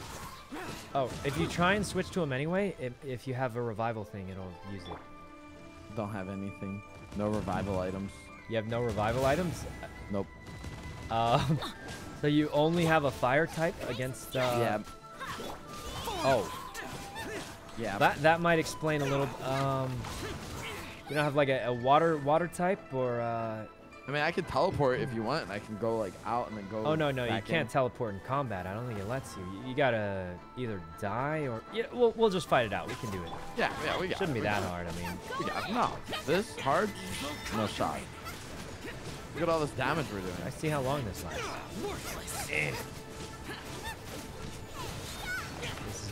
Oh, if you try and switch to him anyway, if, if you have a revival thing, it'll use it. Don't have anything. No revival items. You have no revival items. Nope. Um, so you only have a fire type against. Uh, yeah. Oh, Yeah. that that might explain a little. Um, you don't have like a, a water water type or. Uh, I mean, I can teleport if you want. and I can go like out and then go. oh no no you back can't in. teleport in combat. I don't think it lets you. You, you gotta either die or. Yeah, we'll we'll just fight it out. We can do it. Yeah, yeah, we got. Shouldn't it. be We that got hard. I mean. We got it. No, this hard. No shot. Look at all this damage we're doing. I see how long this lasts.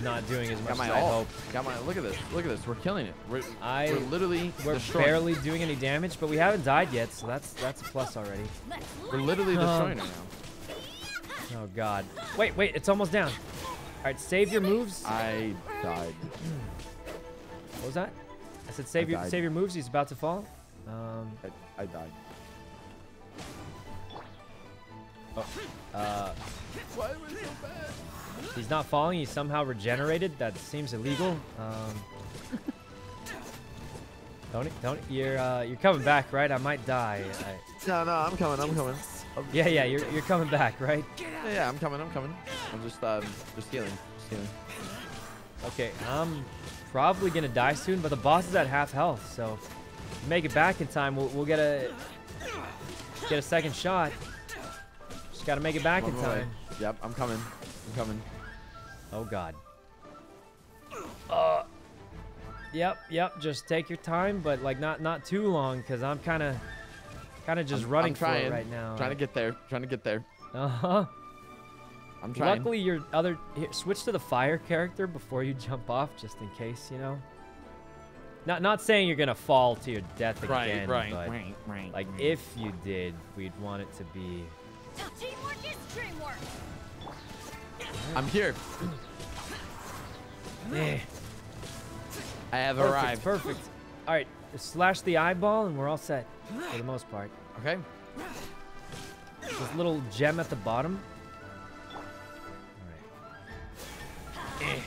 Is not doing as much Got my as I ult. hope. Got my. Look at this. Look at this. We're killing it. We're, I- we're literally. We're destroying. barely doing any damage, but we haven't died yet, so that's that's a plus already. We're literally Um, destroying it now. Oh god. Wait, wait, it's almost down. Alright, save your moves. I died. What was that? I said save I your died. save your moves, he's about to fall. Um I, I died. uh Why was it so bad? He's not falling, he's somehow regenerated. That seems illegal. Um Tony, Tony, you're uh you're coming back, right? I might die. I, No, no, I'm coming. I'm coming. yeah, yeah, you're you're coming back, right? Yeah, yeah, I'm coming. I'm coming. I'm just um, just healing. Just healing. Okay, I'm probably gonna die soon, but the boss is at half health, so make it back in time, we'll, we'll get a get a second shot. Just gotta make it back in I'm on my way. time. Yep, I'm coming. I'm coming. Oh god. Uh. Yep, yep. Just take your time, but like not not too long, cause I'm kind of kind of just I'm- running I'm trying. for it right now. Trying to get there. Trying to get there. Uh huh. I'm trying. Luckily, your other here, switch to the fire character before you jump off, just in case, you know. Not not saying you're gonna fall to your death right, again, right, but right, right. like right. if you did, we'd want it to be. Teamwork is dreamwork. I'm here. Eh, I have perfect, arrived. perfect. All right, slash the eyeball, and we're all set for the most part. Okay. This little gem at the bottom. All right.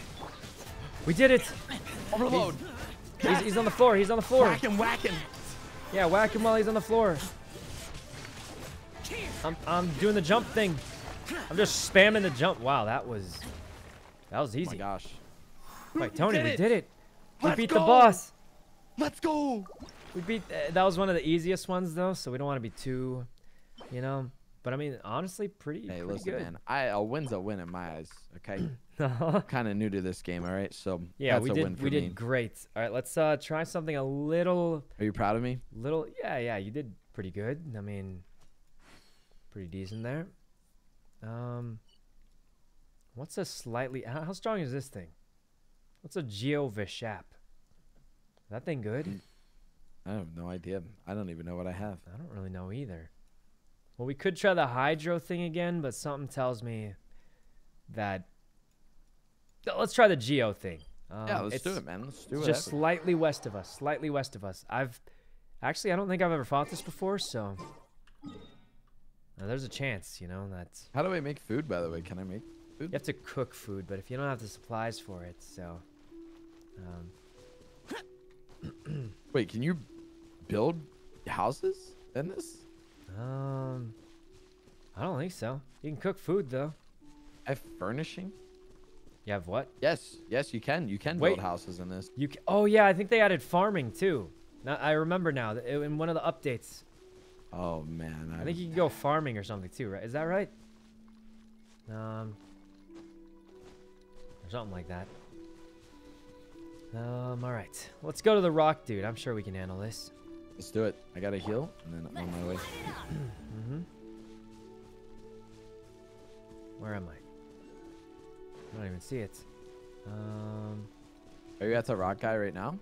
We did it! Overload. He's, he's on the floor. He's on the floor. Whack him, whack him. Yeah, whack him while he's on the floor. I'm, I'm doing the jump thing. I'm just spamming the jump. Wow, that was that was Oh my easy. gosh. Wait, Tony, did we did it. We Let's beat the boss. Let's go. We beat. Uh, that was one of the easiest ones though, so we don't want to be too, you know. But I mean, honestly, pretty, Hey, pretty listen, good. man. I a win's a win in my eyes. Okay. [COUGHS] Uh-huh. kind of new to this game. All right. So yeah, that's we a did. win for We me. did great. All right, let's uh try something a little, Are you proud of me? little. Yeah, yeah, you did pretty good. I mean, pretty decent there. Um, what's a slightly? How, how strong is this thing? What's a Geo Vishap? That thing good? [CLEARS THROAT] I have no idea. I don't even know what I have. I don't really know either. Well, we could try the hydro thing again, but something tells me that. Let's try the geo thing. Um, yeah, let's do it, man. Let's do it. Just slightly west of us. Slightly west of us. I've actually I don't think I've ever fought this before, so Now, there's a chance, you know, that How do I make food, by the way? Can I make food? you have to cook food, but if you don't have the supplies for it, so um, [CLEARS THROAT] Wait, can you build houses in this? Um, I don't think so. You can cook food though. I have furnishing? You have what? Yes, yes, you can. You can Wait. build houses in this. You ca oh yeah, I think they added farming too. Now, I remember now in one of the updates. Oh man, I think you can go farming or something too, right? Is that right? Um, or something like that. Um, all right. Let's go to the rock, dude. I'm sure we can handle this. let's do it. I gotta heal, and then I'm on my way. Mm-hmm. Where am I? I don't even see it. Um, Are you at the rock guy right now?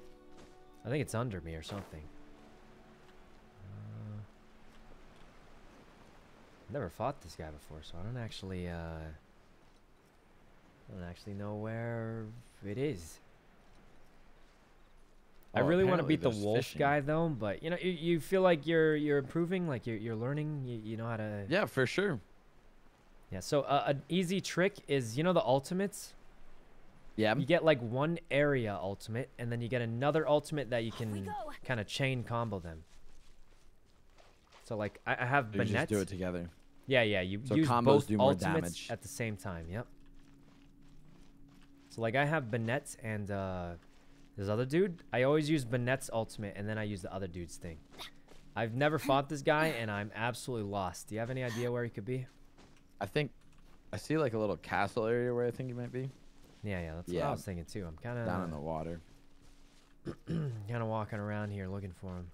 I think it's under me or something. Never fought this guy before, so I don't actually, uh, I don't actually know where it is. I Oh, really want to beat the wolf fishing. guy though, but you know, you, you feel like you're you're improving, like you're you're learning. You, you know how to. Yeah, for sure. Yeah. So uh, an easy trick is you know the ultimates. Yeah. You get like one area ultimate, and then you get another ultimate that you can kind of chain combo them. So like I, I have You just do it together. Yeah, yeah. You So use combos both do more ultimates damage. at the same time. Yep. So like I have Bennett and uh, this other dude. I always use Bennett's ultimate, and then I use the other dude's thing. I've never fought this guy, and I'm absolutely lost. Do you have any idea where he could be? I think I see like a little castle area where I think he might be Yeah, yeah. That's what I was thinking too. I'm kind of down in the water. [CLEARS THROAT] kind of walking around here looking for him.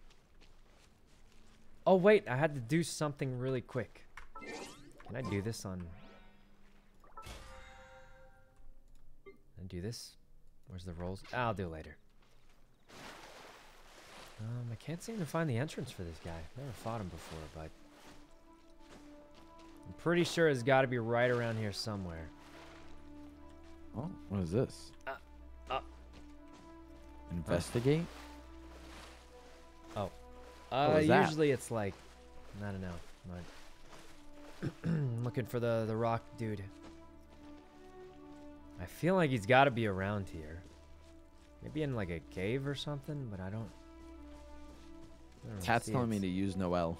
Oh wait, I had to do something really quick. Can I do this on? Can I do this? Where's the rolls? I'll do it later. Um, I can't seem to find the entrance for this guy. Never fought him before, but I'm pretty sure it's got to be right around here somewhere. Oh, what is this? Uh, uh. Investigate. Uh, was that? usually it's like, I don't know, but [CLEARS THROAT] looking for the the rock dude. I feel like he's got to be around here. Maybe in like a cave or something, but I don't. I don't really telling it. me to use Noelle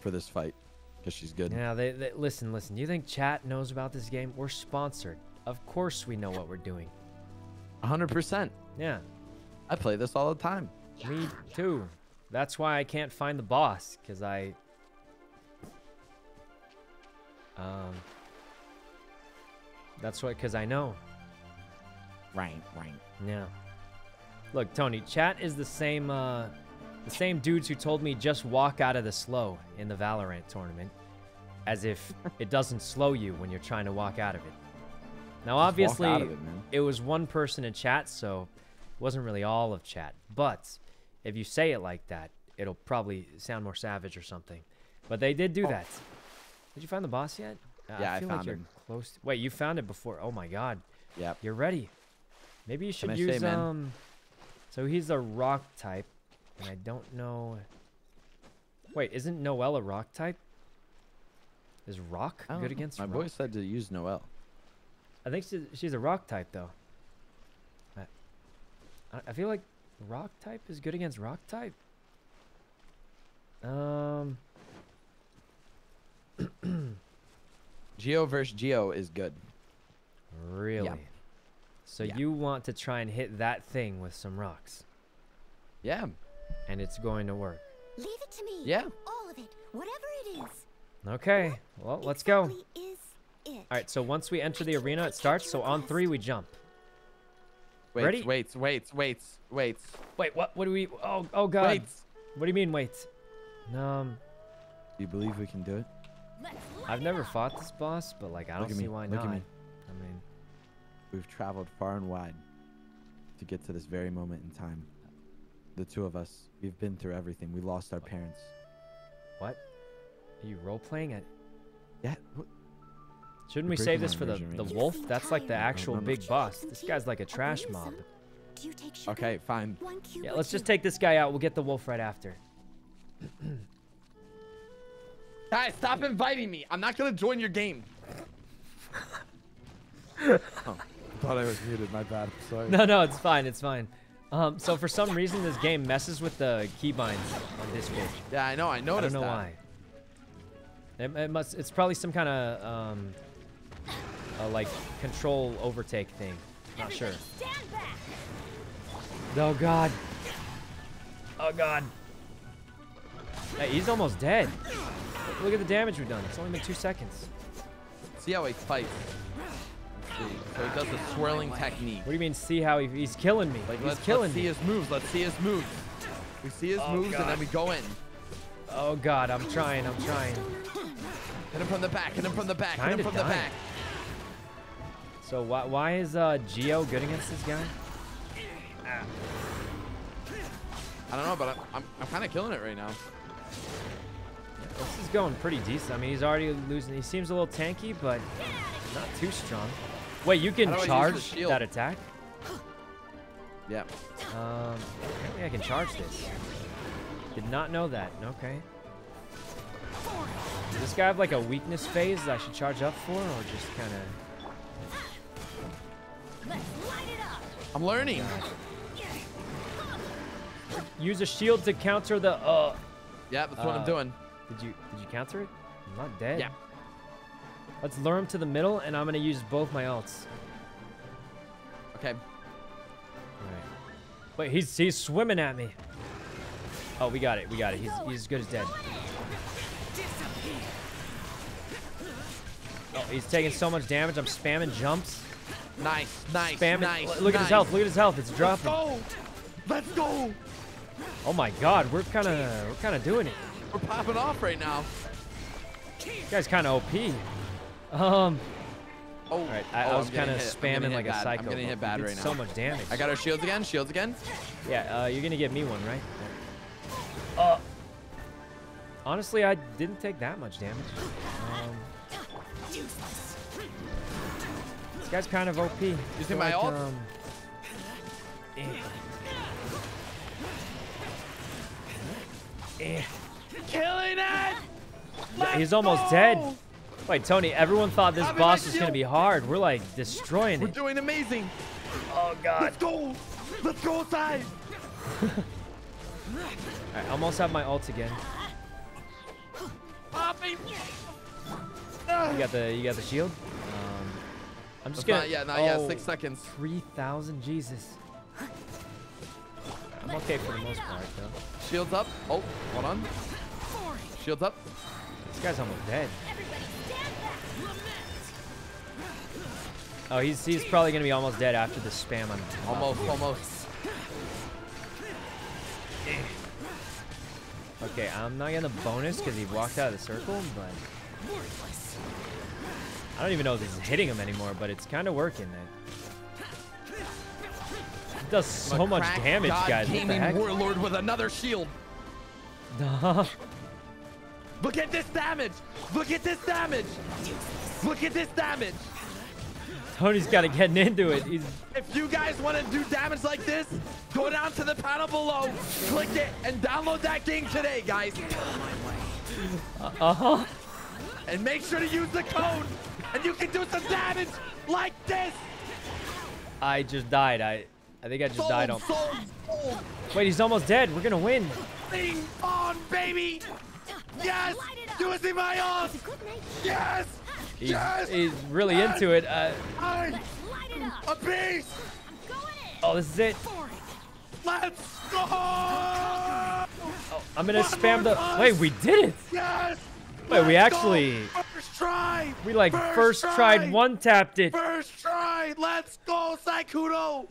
for this fight because she's good. Yeah, they, they listen, listen. You think chat knows about this game? We're sponsored. Of course we know what we're doing. 100%. Yeah, I play this all the time. me too. That's why I can't find the boss, cause I. Um. That's what, cause I know. Right, right. Yeah. Look, Tony, chat is the same uh the same dudes who told me just walk out of the slow in the Valorant tournament as if [LAUGHS] it doesn't slow you when you're trying to walk out of it. Now walk obviously it, it was one person in chat, so it wasn't really all of chat. But if you say it like that, it'll probably sound more savage or something. But they did do that. Did you find the boss yet? Uh, Yeah, I feel like found you're him. close. to- Wait, you found it before? Oh my god. Yep. You're ready. Maybe you should I use say, man? um. So he's a rock type, and I don't know. Wait, isn't Noelle a rock type? Is rock I good know. against My rock? boy said to use Noelle. I think she's, she's a rock type though. I, I- I feel like rock type is good against rock type. Um. [CLEARS THROAT] Geo versus Geo is good. Really? Yeah. So Yeah. you want to try and hit that thing with some rocks, Yeah. and it's going to work. Leave it to me. Yeah. All of it. Whatever it is. Okay. Well, let's go. Is it? All right. So once we enter the arena, it starts. So on three, we jump. Wait, Ready? wait, wait, wait, wait, Wait. What? What do we? Oh. Oh God. wait. What do you mean? Wait. Um. Do you believe we can do it? Let's light I've never fought this boss, but like I don't at see me, why look at not. me. I mean, We've traveled far and wide to get to this very moment in time. The two of us, we've been through everything. We lost our parents. what? Are you role playing it? Yeah. What? Shouldn't You're we save this for the the right wolf? That's like the actual big Would you like boss. This guy's like a I'll bring trash mob. some. Do you take sugar? Okay, fine. Yeah. Let's just take this guy out. We'll get the wolf right after. [CLEARS THROAT] Guys, stop inviting me. I'm not gonna join your game. oh, thought I was muted. My bad. Sorry. No, no, it's fine. It's fine. Um, so for some reason, this game messes with the keybinds on Discord. Yeah, I know. I noticed. I don't know that. why. It, it must. It's probably some kind of um, uh, like control overtake thing. Not sure. Everybody stand back. Oh god. Oh god. Hey, he's almost dead. Look- Look at the damage we've done. It's only been two seconds. See how he fights. So he does the swirling technique. What do you mean? See how he, he's killing me? Like he's let's, killing let's see me. his moves. Let's see his moves. We see his Oh, moves and then we go in. Oh god, I'm trying. I'm trying. Hit him from the back. Hit him from the back. Hit him Kinda from the back. So why why is uh Geo good against this guy? I don't know, but I'm, I'm, I'm kind of killing it right now. This is going pretty decent. I mean, he's already losing. He seems a little tanky, but not too strong. Wait, you can How do I use the charge that attack? Yeah. Um, apparently I can charge this. Did not know that. Okay. Does this guy have like a weakness phase that I should charge up for, or just kind of? Let's light it up. I'm learning. Use a shield to counter the. Uh, Yeah, that's what Uh, I'm doing. Did you did you counter it? I'm not dead. Yeah. Let's lure him to the middle, and I'm gonna use both my ults. Okay. Alright. Wait, he's he's swimming at me. Oh, we got it. We got it. He's he's as good as dead. Oh, he's taking so much damage. I'm spamming jumps. Nice, nice, Spamming. nice. Look at his health. Look at his health. It's Let's dropping. go. Let's go. Oh my God, we're kind of we're kind of doing it. We're popping off right now. This guy's kind of OP. Um. Oh, All right, I, oh, I was kind of hit. I'm getting spamming hit like a bad. psycho. I'm getting but hit bad right now. So much damage. I got our shields again. Shields again. Yeah, uh, you're gonna get me one, right? Uh, honestly, I didn't take that much damage. Um, this guy's kind of OP. You see my ult? Um, eh. Eh. Killing it. Yeah, He's almost dead. Wait, Tony, everyone thought this Have boss was gonna be hard. We're like destroying We're it. doing amazing. Oh god. Let's go. Let's go inside. [LAUGHS] Alright, almost have my ult again. Popping. You got the you got the shield? Um, I'm just That's gonna not yet. Not yet. oh, Six seconds. 3,000, Jesus. I'm okay for the most part, though. Shields up. Oh, hold on. Shields up. This guy's almost dead. Everybody stand back. Oh, he's he's probably gonna be almost dead after the spam on. Almost. Almost. Okay, I'm not getting the bonus because he walked out of the circle, but I don't even know if this is hitting him anymore. But it's kind of working. It does so much damage, God guys. Gaming warlord with another shield. [LAUGHS] [LAUGHS] Look at this damage. Look at this damage. Look at this damage. Tony's got to getting into it. He's If you guys want to do damage like this, go down to the panel below, click it, and download that game today, guys. uh huh. And make sure to use the code, and you can do some damage like this. I just died. I I think I just Sold, died on. sold, sold. Wait, he's almost dead. We're gonna win. Bing on, baby. Yes. Light it up. Do us in my arms. Yes. He's, yes. he's really Yes. into it. Uh, I'm light it up. a beast. I'm going in. oh, this is it. Let's go. Oh, I'm gonna One spam the. push. Wait, we did it. Yes. Wait, we Let's go. actually- First try. We like First first, try. tried, one tapped it. First try. Let's go, Sykkuno.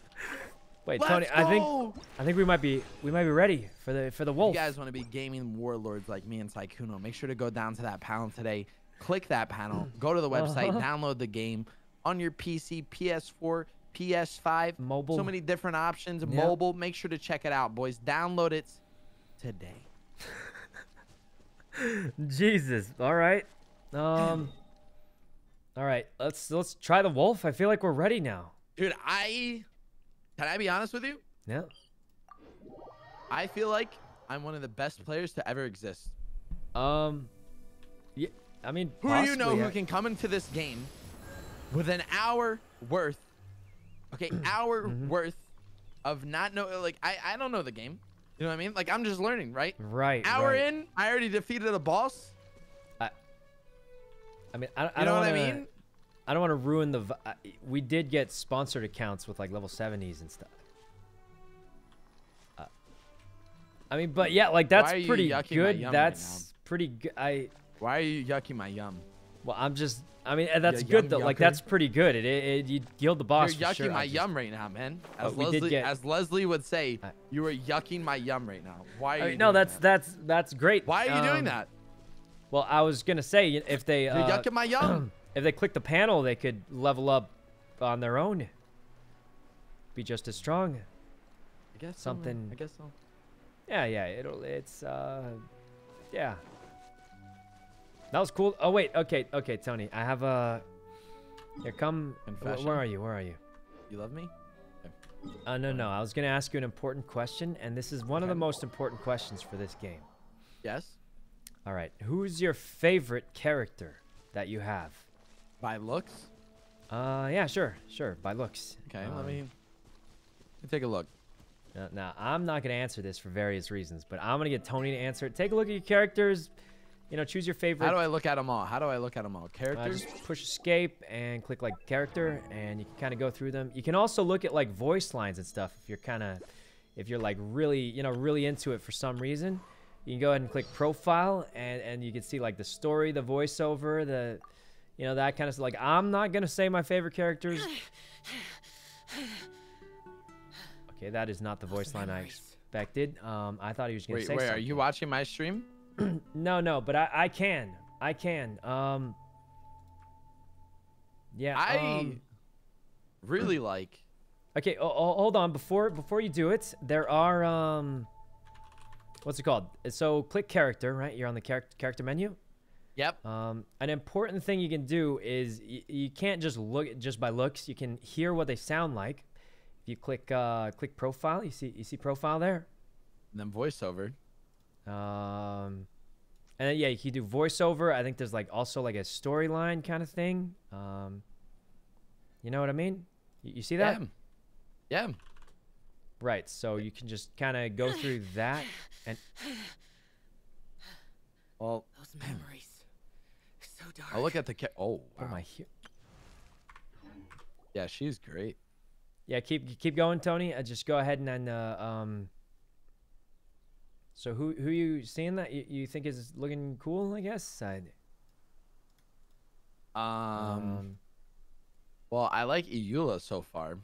Wait, Let's Tony, I think. I think we might be we might be ready for the for the If wolf. you guys want to be gaming warlords like me and Sykkuno, make sure to go down to that panel today. Click that panel. Go to the [LAUGHS] website. Uh-huh. Download the game on your PC, PS4, PS5. Mobile. So many different options. Yep. Mobile. Make sure to check it out, boys. Download it today. [LAUGHS] Jesus. All right. Um. All right. Let's let's try the wolf. I feel like we're ready now. Dude, I can I be honest with you? Yeah. I feel like I'm one of the best players to ever exist. Um. Yeah. I mean, Who do you know who can come into this game with an hour worth, okay, [CLEARS THROAT] hour Mm-hmm. worth of not know like I I don't know the game. You know what I mean? Like I'm just learning, right? Right. Hour right. in, I already defeated a boss. I I mean, I, I You don't know what wanna, I mean? I don't want to ruin the. We did get sponsored accounts with like level 70s and stuff. Uh, I mean, but yeah, like that's pretty good. yum right That's pretty good. I Why are you yucking my yum? well, I'm just. I mean, uh, that's Yeah, good though. Like that's pretty good. It, it, it you killed the boss. You're yucking sure. my just- yum right now, man. As Leslie, get- as Leslie would say, I- you were yucking my yum right now. Why are I you? no, doing that's that? that's that's great. Why are you doing Um, that? Well, I was gonna say if they You're uh, yucking my yum. [CLEARS THROAT] if they click the panel, they could level up on their own. Be just as strong. I guess so, something- I guess so. Yeah, yeah. It'll. It's. uh Yeah. That was cool. Oh wait. Okay. Okay, Tony. I have a. Here, come. Confession? Where are you? Where are you? You love me? Uh, no, no. I was gonna ask you an important question, and this is one of the most important questions for this game. Yes. All right. Who's your favorite character that you have? By looks. Uh, yeah, sure, sure. By looks. Okay. Um, let me. Take a look. Now, now, I'm not gonna answer this for various reasons, but I'm gonna get Tony to answer it. Take a look at your characters. You know, choose your favorite. How do I look at them all? How do I look at them all? Uh, Characters. just push escape and click like character, and you can kind of go through them. You can also look at like voice lines and stuff if you're kind of, if you're like really, you know, really into it for some reason. You can go ahead and click profile, and and you can see like the story, the voiceover, the, you know, that kind of stuff. Like I'm not gonna say my favorite characters. Okay, that is not the voice line I expected. Um, I thought he was gonna wait, say wait. Are something. you watching my stream? [CLEARS THROAT] No, no, but I, I can. I can. Um. Yeah. I um, really like. [CLEARS THROAT] okay. Oh, oh, hold on. Before before you do it, there are um. What's it called? So click character. Right. You're on the character character menu. Yep. Um, an important thing you can do is y- you can't just look just by looks. You can hear what they sound like. If you click uh, click profile, you see you see profile there. And then voiceover. Um, and then, yeah, you can do voiceover. I think there's like also like a storyline kind of thing. Um, you know what I mean? You, you see that? Yeah. Yeah. Right. So you can just kind of go through that and Well, [SIGHS] Those memories. So dark. I'll look at the. Ca- oh, wow. my. he- Yeah, she's great. Yeah, keep keep going, Tony. Uh, just go ahead and then uh, um. So who who you seeing that you, you think is looking cool? I guess. I, Um. um well, I like Eula so far.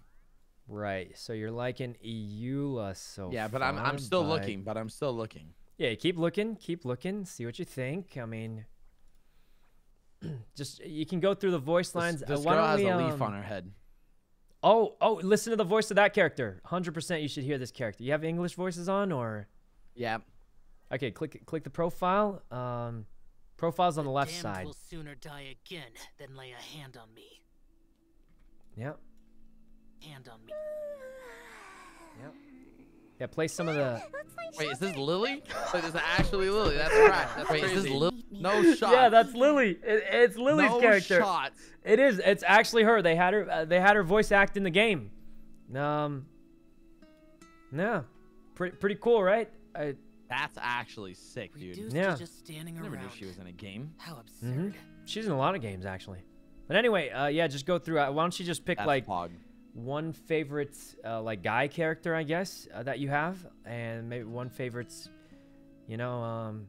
right. So you're liking Eula so yeah, but I'm I'm still but- looking. But I'm still looking. Yeah, keep looking, keep looking, see what you think. I mean, [CLEARS THROAT] just you can go through the voice lines. this uh, why girl don't has we, a leaf um, on her head. Oh, oh, listen to the voice of that character. Hundred percent, you should hear this character. You have English voices on, or Yeah. okay, click click the profile. Um, profile's on the left Damned side. will sooner die again than lay a hand on me. Yep. Hand on me. yeah, yeah. Play some of the. Wait, is this Lily? Wait, is it actually Lily? That's right. That's Wait, is this. Lily? No shot. [LAUGHS] Yeah, that's Lily. It, it's Lily's no character. shots. It is. It's actually her. They had her. Uh, they had her voice act in the game. Um. Yeah, pretty pretty cool, right? I, That's actually sick, dude. Reduced Yeah. just standing I never around. knew she was in a game. How absurd. she's in a lot of games actually. But anyway, uh, yeah, just go through. Uh, why don't you just pick That's like Pog. One favorite uh, like guy character, I guess, uh, that you have, and maybe one favorite, you know, um,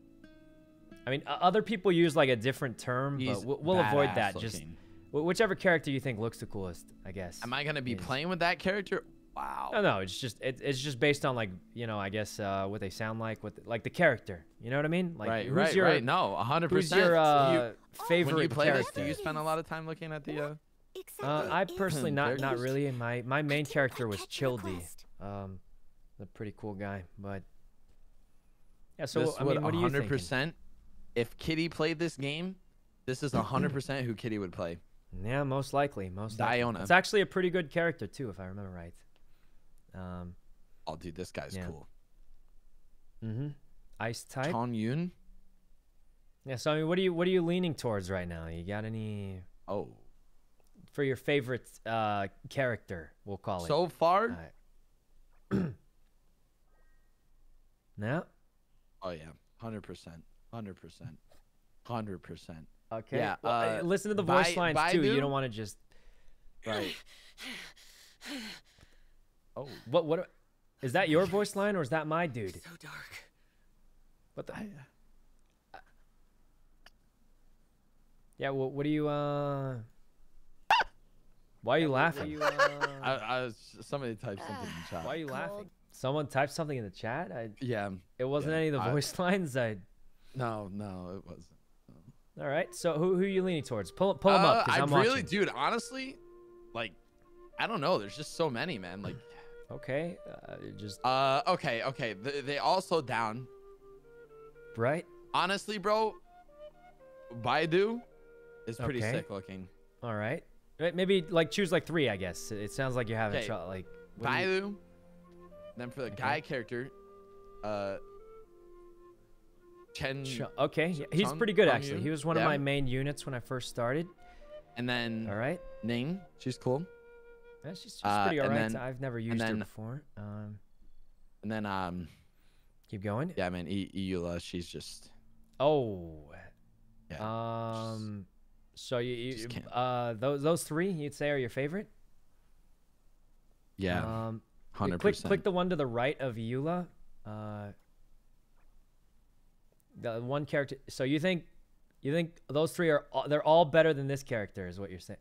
I mean, uh, other people use like a different term, He's but we'll, we'll avoid badass that. Just looking. wh- whichever character you think looks the coolest, I guess. Am I gonna be is- playing with that character? Wow. No, no, it's just it, it's just based on like you know, I guess uh, what they sound like, what the, like the character. You know what I mean? Like right, who's right, your right. No, hundred percent. who's your uh, favorite when you play this, character? do you spend a lot of time looking at the? Uh... Uh, I personally [LAUGHS] not not really. My my main character was catch Childe. Um, a pretty cool guy, but yeah. So this I would mean, what do you hundred think? percent. If Kitty played this game, this is [CLEARS THROAT] hundred percent who Kitty would play. Yeah, most likely, most likely. Diona. It's actually a pretty good character too, if I remember right. Um, Oh, dude, this guy's Yeah. cool. mm-hmm. Ice type. Chongyun. Yeah. So I mean, what are you what are you leaning towards right now? You got any Oh, for your favorite uh character? We'll call it. so far, Alright. [CLEARS THROAT] No. Oh yeah, hundred percent, hundred percent, hundred percent. Okay. Yeah, well, uh, uh, listen to the voice Bai- lines too. You don't want to just Right. oh, what what is that your voice line or is that my dude? So dark. What the? I, Yeah. Well, what do you uh? Why are you laughing? I, I was somebody typed something in the chat. Why are you laughing? Someone typed something in the chat. I, Yeah. it wasn't Yeah, any of the I- voice [LAUGHS] lines. I. No, no, it wasn't. All right. So who who are you leaning towards? Pull pull them up Uh, because I I'm really, watching. dude. Honestly, like, I don't know. There's just so many, man. Like, Okay. Uh, just uh, okay, okay. They, they all slow down. right. Honestly, bro, Baidu is pretty Okay. sick looking. All right. Maybe like choose like three. I guess it sounds like you're having Okay. trouble. Like do you- Then for the guy character, uh, Chen, Ch- okay, yeah, he's Chung- pretty good actually. He was one of my main units when I first started. and then All right. Ning. She's cool. Yeah, she's, she's Uh, pretty alright. then- I've never used her before. Um, And then um, keep going. yeah, man, I- Eula. She's just Oh. yeah. Um. So you, you uh those those three you'd say are your favorite? yeah, Um. hundred Click percent. click the one to the right of Eula. Uh. The one character. So you think, you think those three are all, they're all better than this character is what you're saying?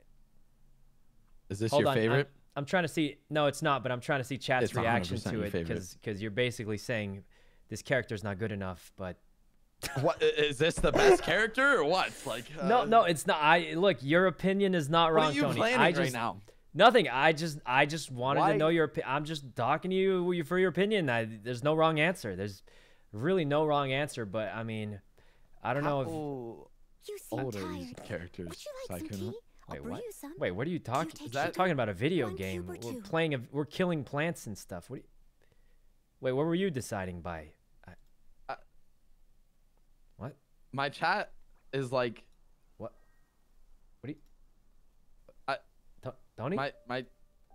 Is this Hold your on, I'm- favorite? I'm, trying to see. No, it's not. But I'm trying to see chat's It's reaction to it because because you're basically saying this character's not good enough. But what i- is this the best character or what? Like no, uh, no, it's not. I look. Your opinion is not What wrong, are you Tony. planning I right just now? nothing. I just I just wanted Why- to know your. I'm just talking to you for your opinion. I, there's no wrong answer. There's really no wrong answer. But I mean, I don't know if. How You seem old are tired. these characters? Would you like some tea? I'll Wait, what? you some. Wait, what are you talking? take We're sugar? talking about a video One game. We're two? playing. A, we're killing plants and stuff. What? Do you, wait, what were you deciding by? I, Uh, what? My chat is like What? What do you? I- Tony? my my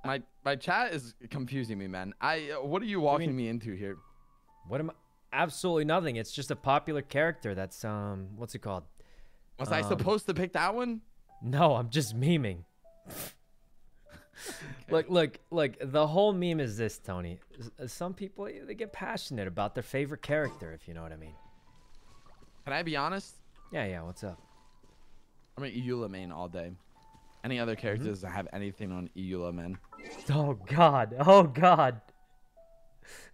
my my chat is confusing me, man. I what are you walking mean- me into here? what am I? Absolutely nothing. It's just a popular character. That's um, what's it called? Was I Um, supposed to pick that one? No, I'm just memeing. [LAUGHS] Look, look, look. The whole meme is this, Tony. Some people they get passionate about their favorite character, if you know what I mean. Can I be honest? Yeah, yeah. What's up? I'm an Eula main all day. Any other characters that have anything on Eula man? Oh God! Oh God!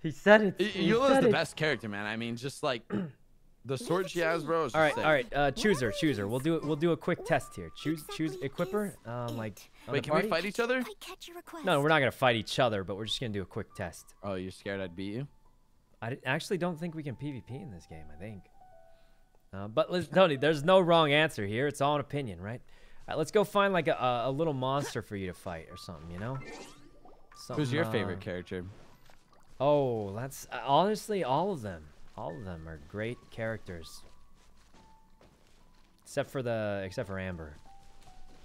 He said it. I- he said the it. best character, man. I mean, just like [CLEARS THROAT] the sword she has, bro. Is All right, sick. right. Uh, choose her, choose her. We'll do it. We'll do a quick test here. Choose, choose exactly equip her. is Um, like. Wait, the can we fight each other? I catch your request. No, we're not gonna fight each other, but we're just gonna do a quick test. Oh, you're scared I'd beat you? I actually don't think we can PvP in this game. I think. Uh, but let's, Tony, there's no wrong answer here. It's all an opinion, right? All right, let's go find like a, a, little monster for you to fight or something. You know. Who's your uh, favorite character? Oh, that's uh, honestly all of them. All of them are great characters. Except for the except for Amber.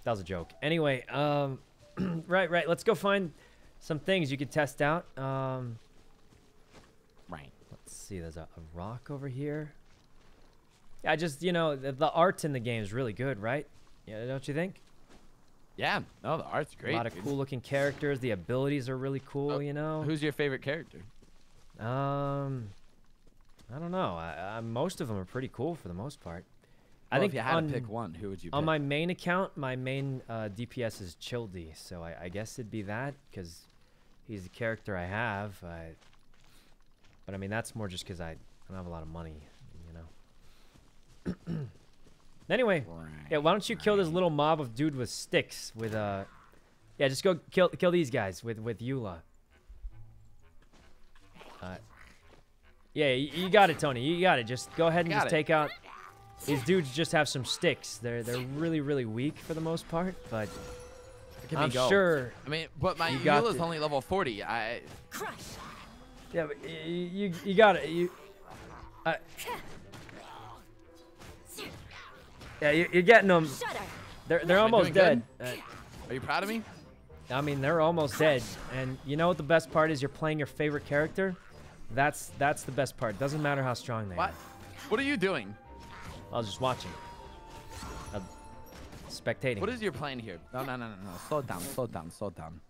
That was a joke. Anyway, um [CLEARS THROAT] right, right. Let's go find some things you could test out. Um Right. let's see. There's a, a rock over here. Yeah, just, you know, the, the art in the game is really good, right? Yeah, don't you think? Yeah. No, the art's great. a lot of dude. cool looking characters. The abilities are really cool, Oh, you know. Who's your favorite character? Um, I don't know. I, I, most of them are pretty cool for the most part. I think if you had on, to pick one, who would you pick? on pick? my main account, my main uh, DPS is Childe, so I, I guess it'd be that because he's the character I have. I, but I mean, that's more just because I, I don't have a lot of money. [CLEARS THROAT] anyway, yeah, why don't you kill this little mob of dude with sticks with uh, yeah, just go kill kill these guys with with Eula. Uh, yeah, you, you got it, Tony. You got it. Just go ahead and just it. take out. These dudes just have some sticks. They're they're really really weak for the most part, but Look at me I'm go. sure. I mean, but my You got Eula's the- only level 40. I Crush. Yeah, but y- y- you you got it. You. Uh, yeah, you, you're getting them. They're they're I almost doing dead. Are you proud of me? I mean, they're almost dead. And you know what the best part is? You're playing your favorite character. That's that's the best part. Doesn't matter how strong they What? are. What are you doing? I was just watching. Uh, spectating. What is your plan here? No, no, no, no, no. Slow down, slow down, slow down.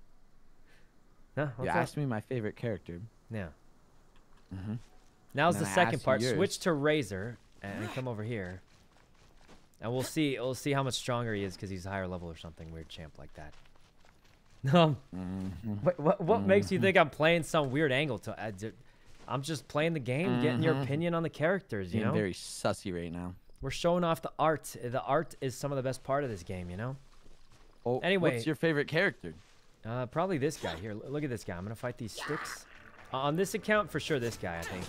Huh? You What's up? asked me my favorite character. Yeah. Mhm. Now's the I second part. yours. Switch to Razor and come over here. And we'll see we'll see how much stronger he is because he's higher level or something weird champ like that. [LAUGHS] Um, Mm-hmm. what what, what makes you think I'm playing some weird angle to ju- I'm just playing the game, getting your opinion on the characters, you Being know? very sussy right now. We're showing off the art. The art is some of the best part of this game, you know? Oh, Anyway. what's your favorite character? Uh, probably this guy here. Look at this guy. I'm gonna fight these sticks. Uh, on this account, for sure, this guy. I think.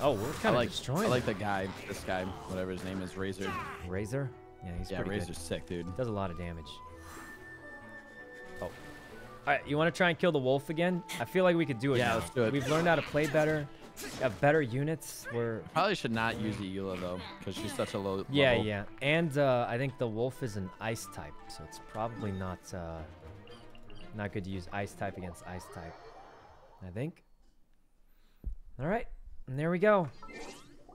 Oh, we're kind of like, destroying. I like the guy, this guy, whatever his name is, Razor. razor. Yeah, he's yeah, pretty Razor's good. sick, dude. Does a lot of damage. Oh. All right, you want to try and kill the wolf again? I feel like we could do it. Yeah, now. let's do it. We've learned how to play better. Have better units. We're Probably should not use the Eula though, because she's such a low. yeah, yeah. And uh, I think the wolf is an ice type, so it's probably not uh, not good to use ice type against ice type. I think. All right, and there we go.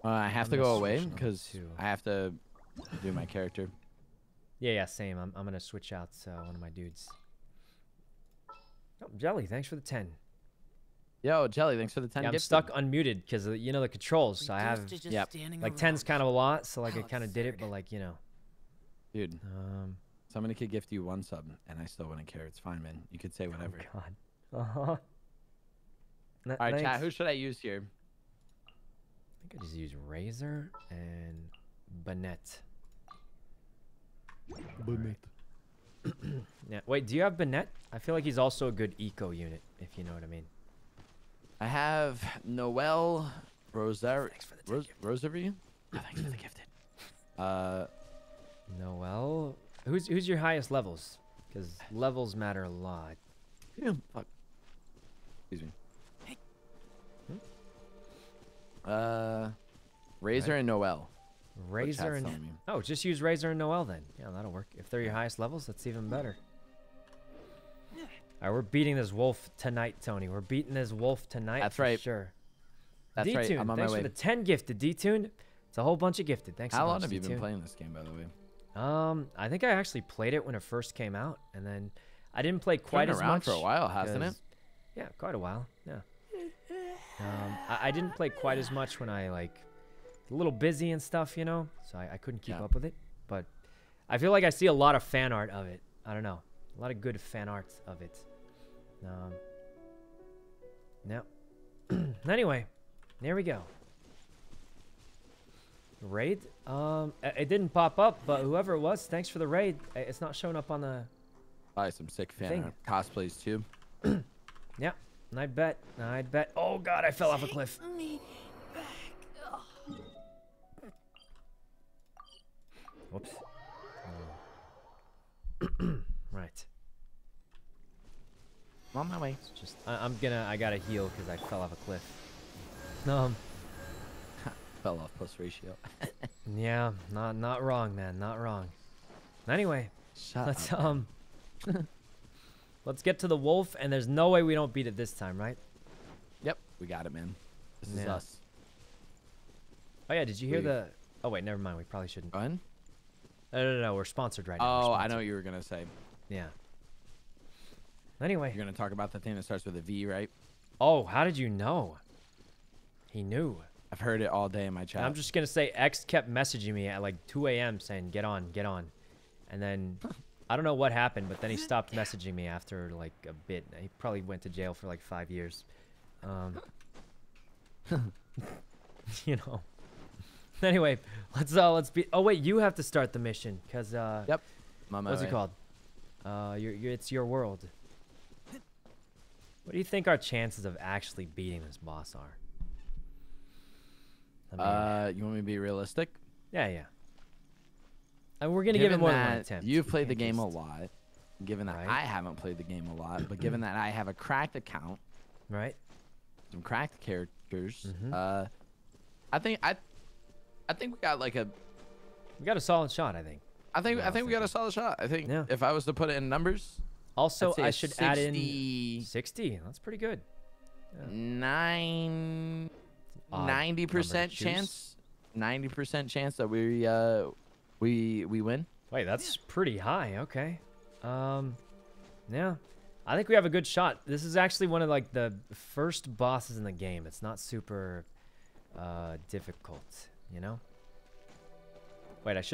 Uh, I have I'm to go away because I have to do my character. Yeah, yeah, same. I'm, I'm gonna switch out uh, one of my dudes. Oh, Jelly, thanks for the ten. Yo, Jelly, thanks for the ten. Yeah, I'm gifted. stuck unmuted because you know the controls. So I have Reduced yep, like around. ten's kind of a lot. So like I kind of did it, but like you know, dude. um, Somebody could gift you one sub, and I still wouldn't care. It's fine, man. You could say whatever. Oh God. [LAUGHS] Uh huh. All right, chat. Who should I use here? I think I just use Razor and Bennett. [CLEARS THROAT] Yeah. Wait, do you have Bennett? I feel like he's also a good eco unit, if you know what I mean. I have Noelle Roser Ros- Rosaria. Oh, thanks for the gifted. [CLEARS THROAT] Uh, Noelle. Who's who's your highest levels? Because levels matter a lot. yeah, fuck. Excuse me. Uh, Razor Right. and Noelle. Razor and oh, just use Razor and Noelle then. Yeah, that'll work. If they're your highest levels, that's even better. All right, we're beating this wolf tonight, Tony. We're beating this wolf tonight. That's for right. Sure. That's right. D-Tune, I'm on my thanks way. for the 10 gifted. D-Tune. It's a whole bunch of gifted. Thanks How a long have you been playing this game, by the way? Um, I think I actually played it when it first came out, and then I didn't play quite as around much. for a while, hasn't it? Yeah, quite a while. Um, I, I didn't play quite as much when I like a little busy and stuff, you know, so I, I couldn't keep Yeah. up with it. But I feel like I see a lot of fan art of it. I don't know, a lot of good fan art of it. Um, no. [CLEARS THROAT] anyway, there we go. Raid? Um, it didn't pop up, but whoever it was, thanks for the raid. It's not showing up on the. Probably some sick fan cosplays too. [CLEARS THROAT] Yeah, I'd bet. I'd bet. Oh God, I fell off a cliff. Whoops. Oh. [CLEARS THROAT] right. I'm on my way. It's just I, I'm gonna. I gotta heal because I fell off a cliff. Um. [LAUGHS] Fell off plus ratio. [LAUGHS] Yeah. Not not wrong, man. Not wrong. Anyway, Shut let's up. um. [LAUGHS] let's get to the wolf, and there's no way we don't beat it this time, right? Yep, we got it, man. This is us. Oh yeah. Did you hear We- the? Oh wait, never mind. We probably shouldn't. Fun? No, no, no, no. We're sponsored right now. Oh, I know what you were gonna say. Yeah. Anyway. You're gonna talk about the thing that starts with a V, right? Oh, how did you know? He knew. I've heard it all day in my chat. And I'm just gonna say X kept messaging me at like 2 a.m. saying get on, get on, and then [LAUGHS] I don't know what happened, but then he stopped messaging me after like a bit. He probably went to jail for like five years. Um, [LAUGHS] you know. [LAUGHS] Anyway, let's uh let's be. Oh wait, you have to start the mission because uh Yep. I'm my what's it way. called? Uh, your, your it's your world. What do you think our chances of actually beating this boss are? I mean, Uh, you want me to be realistic? yeah, yeah. And we're gonna give it Given more than one attempt. You've played the game a lot. Given that Right. I haven't played the game a lot, but given that I have a cracked account, right? some cracked characters, Mhm. uh, I think I, I think we got like a We got a solid shot, I think. I think Yeah, I think we got a solid shot. I think Yeah. if I was to put it in numbers, Also, I should add in 60 60. That's pretty good. nine Odd Ninety percent chance, ninety percent chance that we uh we we win. Wait, that's pretty high. Okay. Um, yeah. I think we have a good shot. This is actually one of like the first bosses in the game. It's not super uh, difficult, you know. Wait, I should.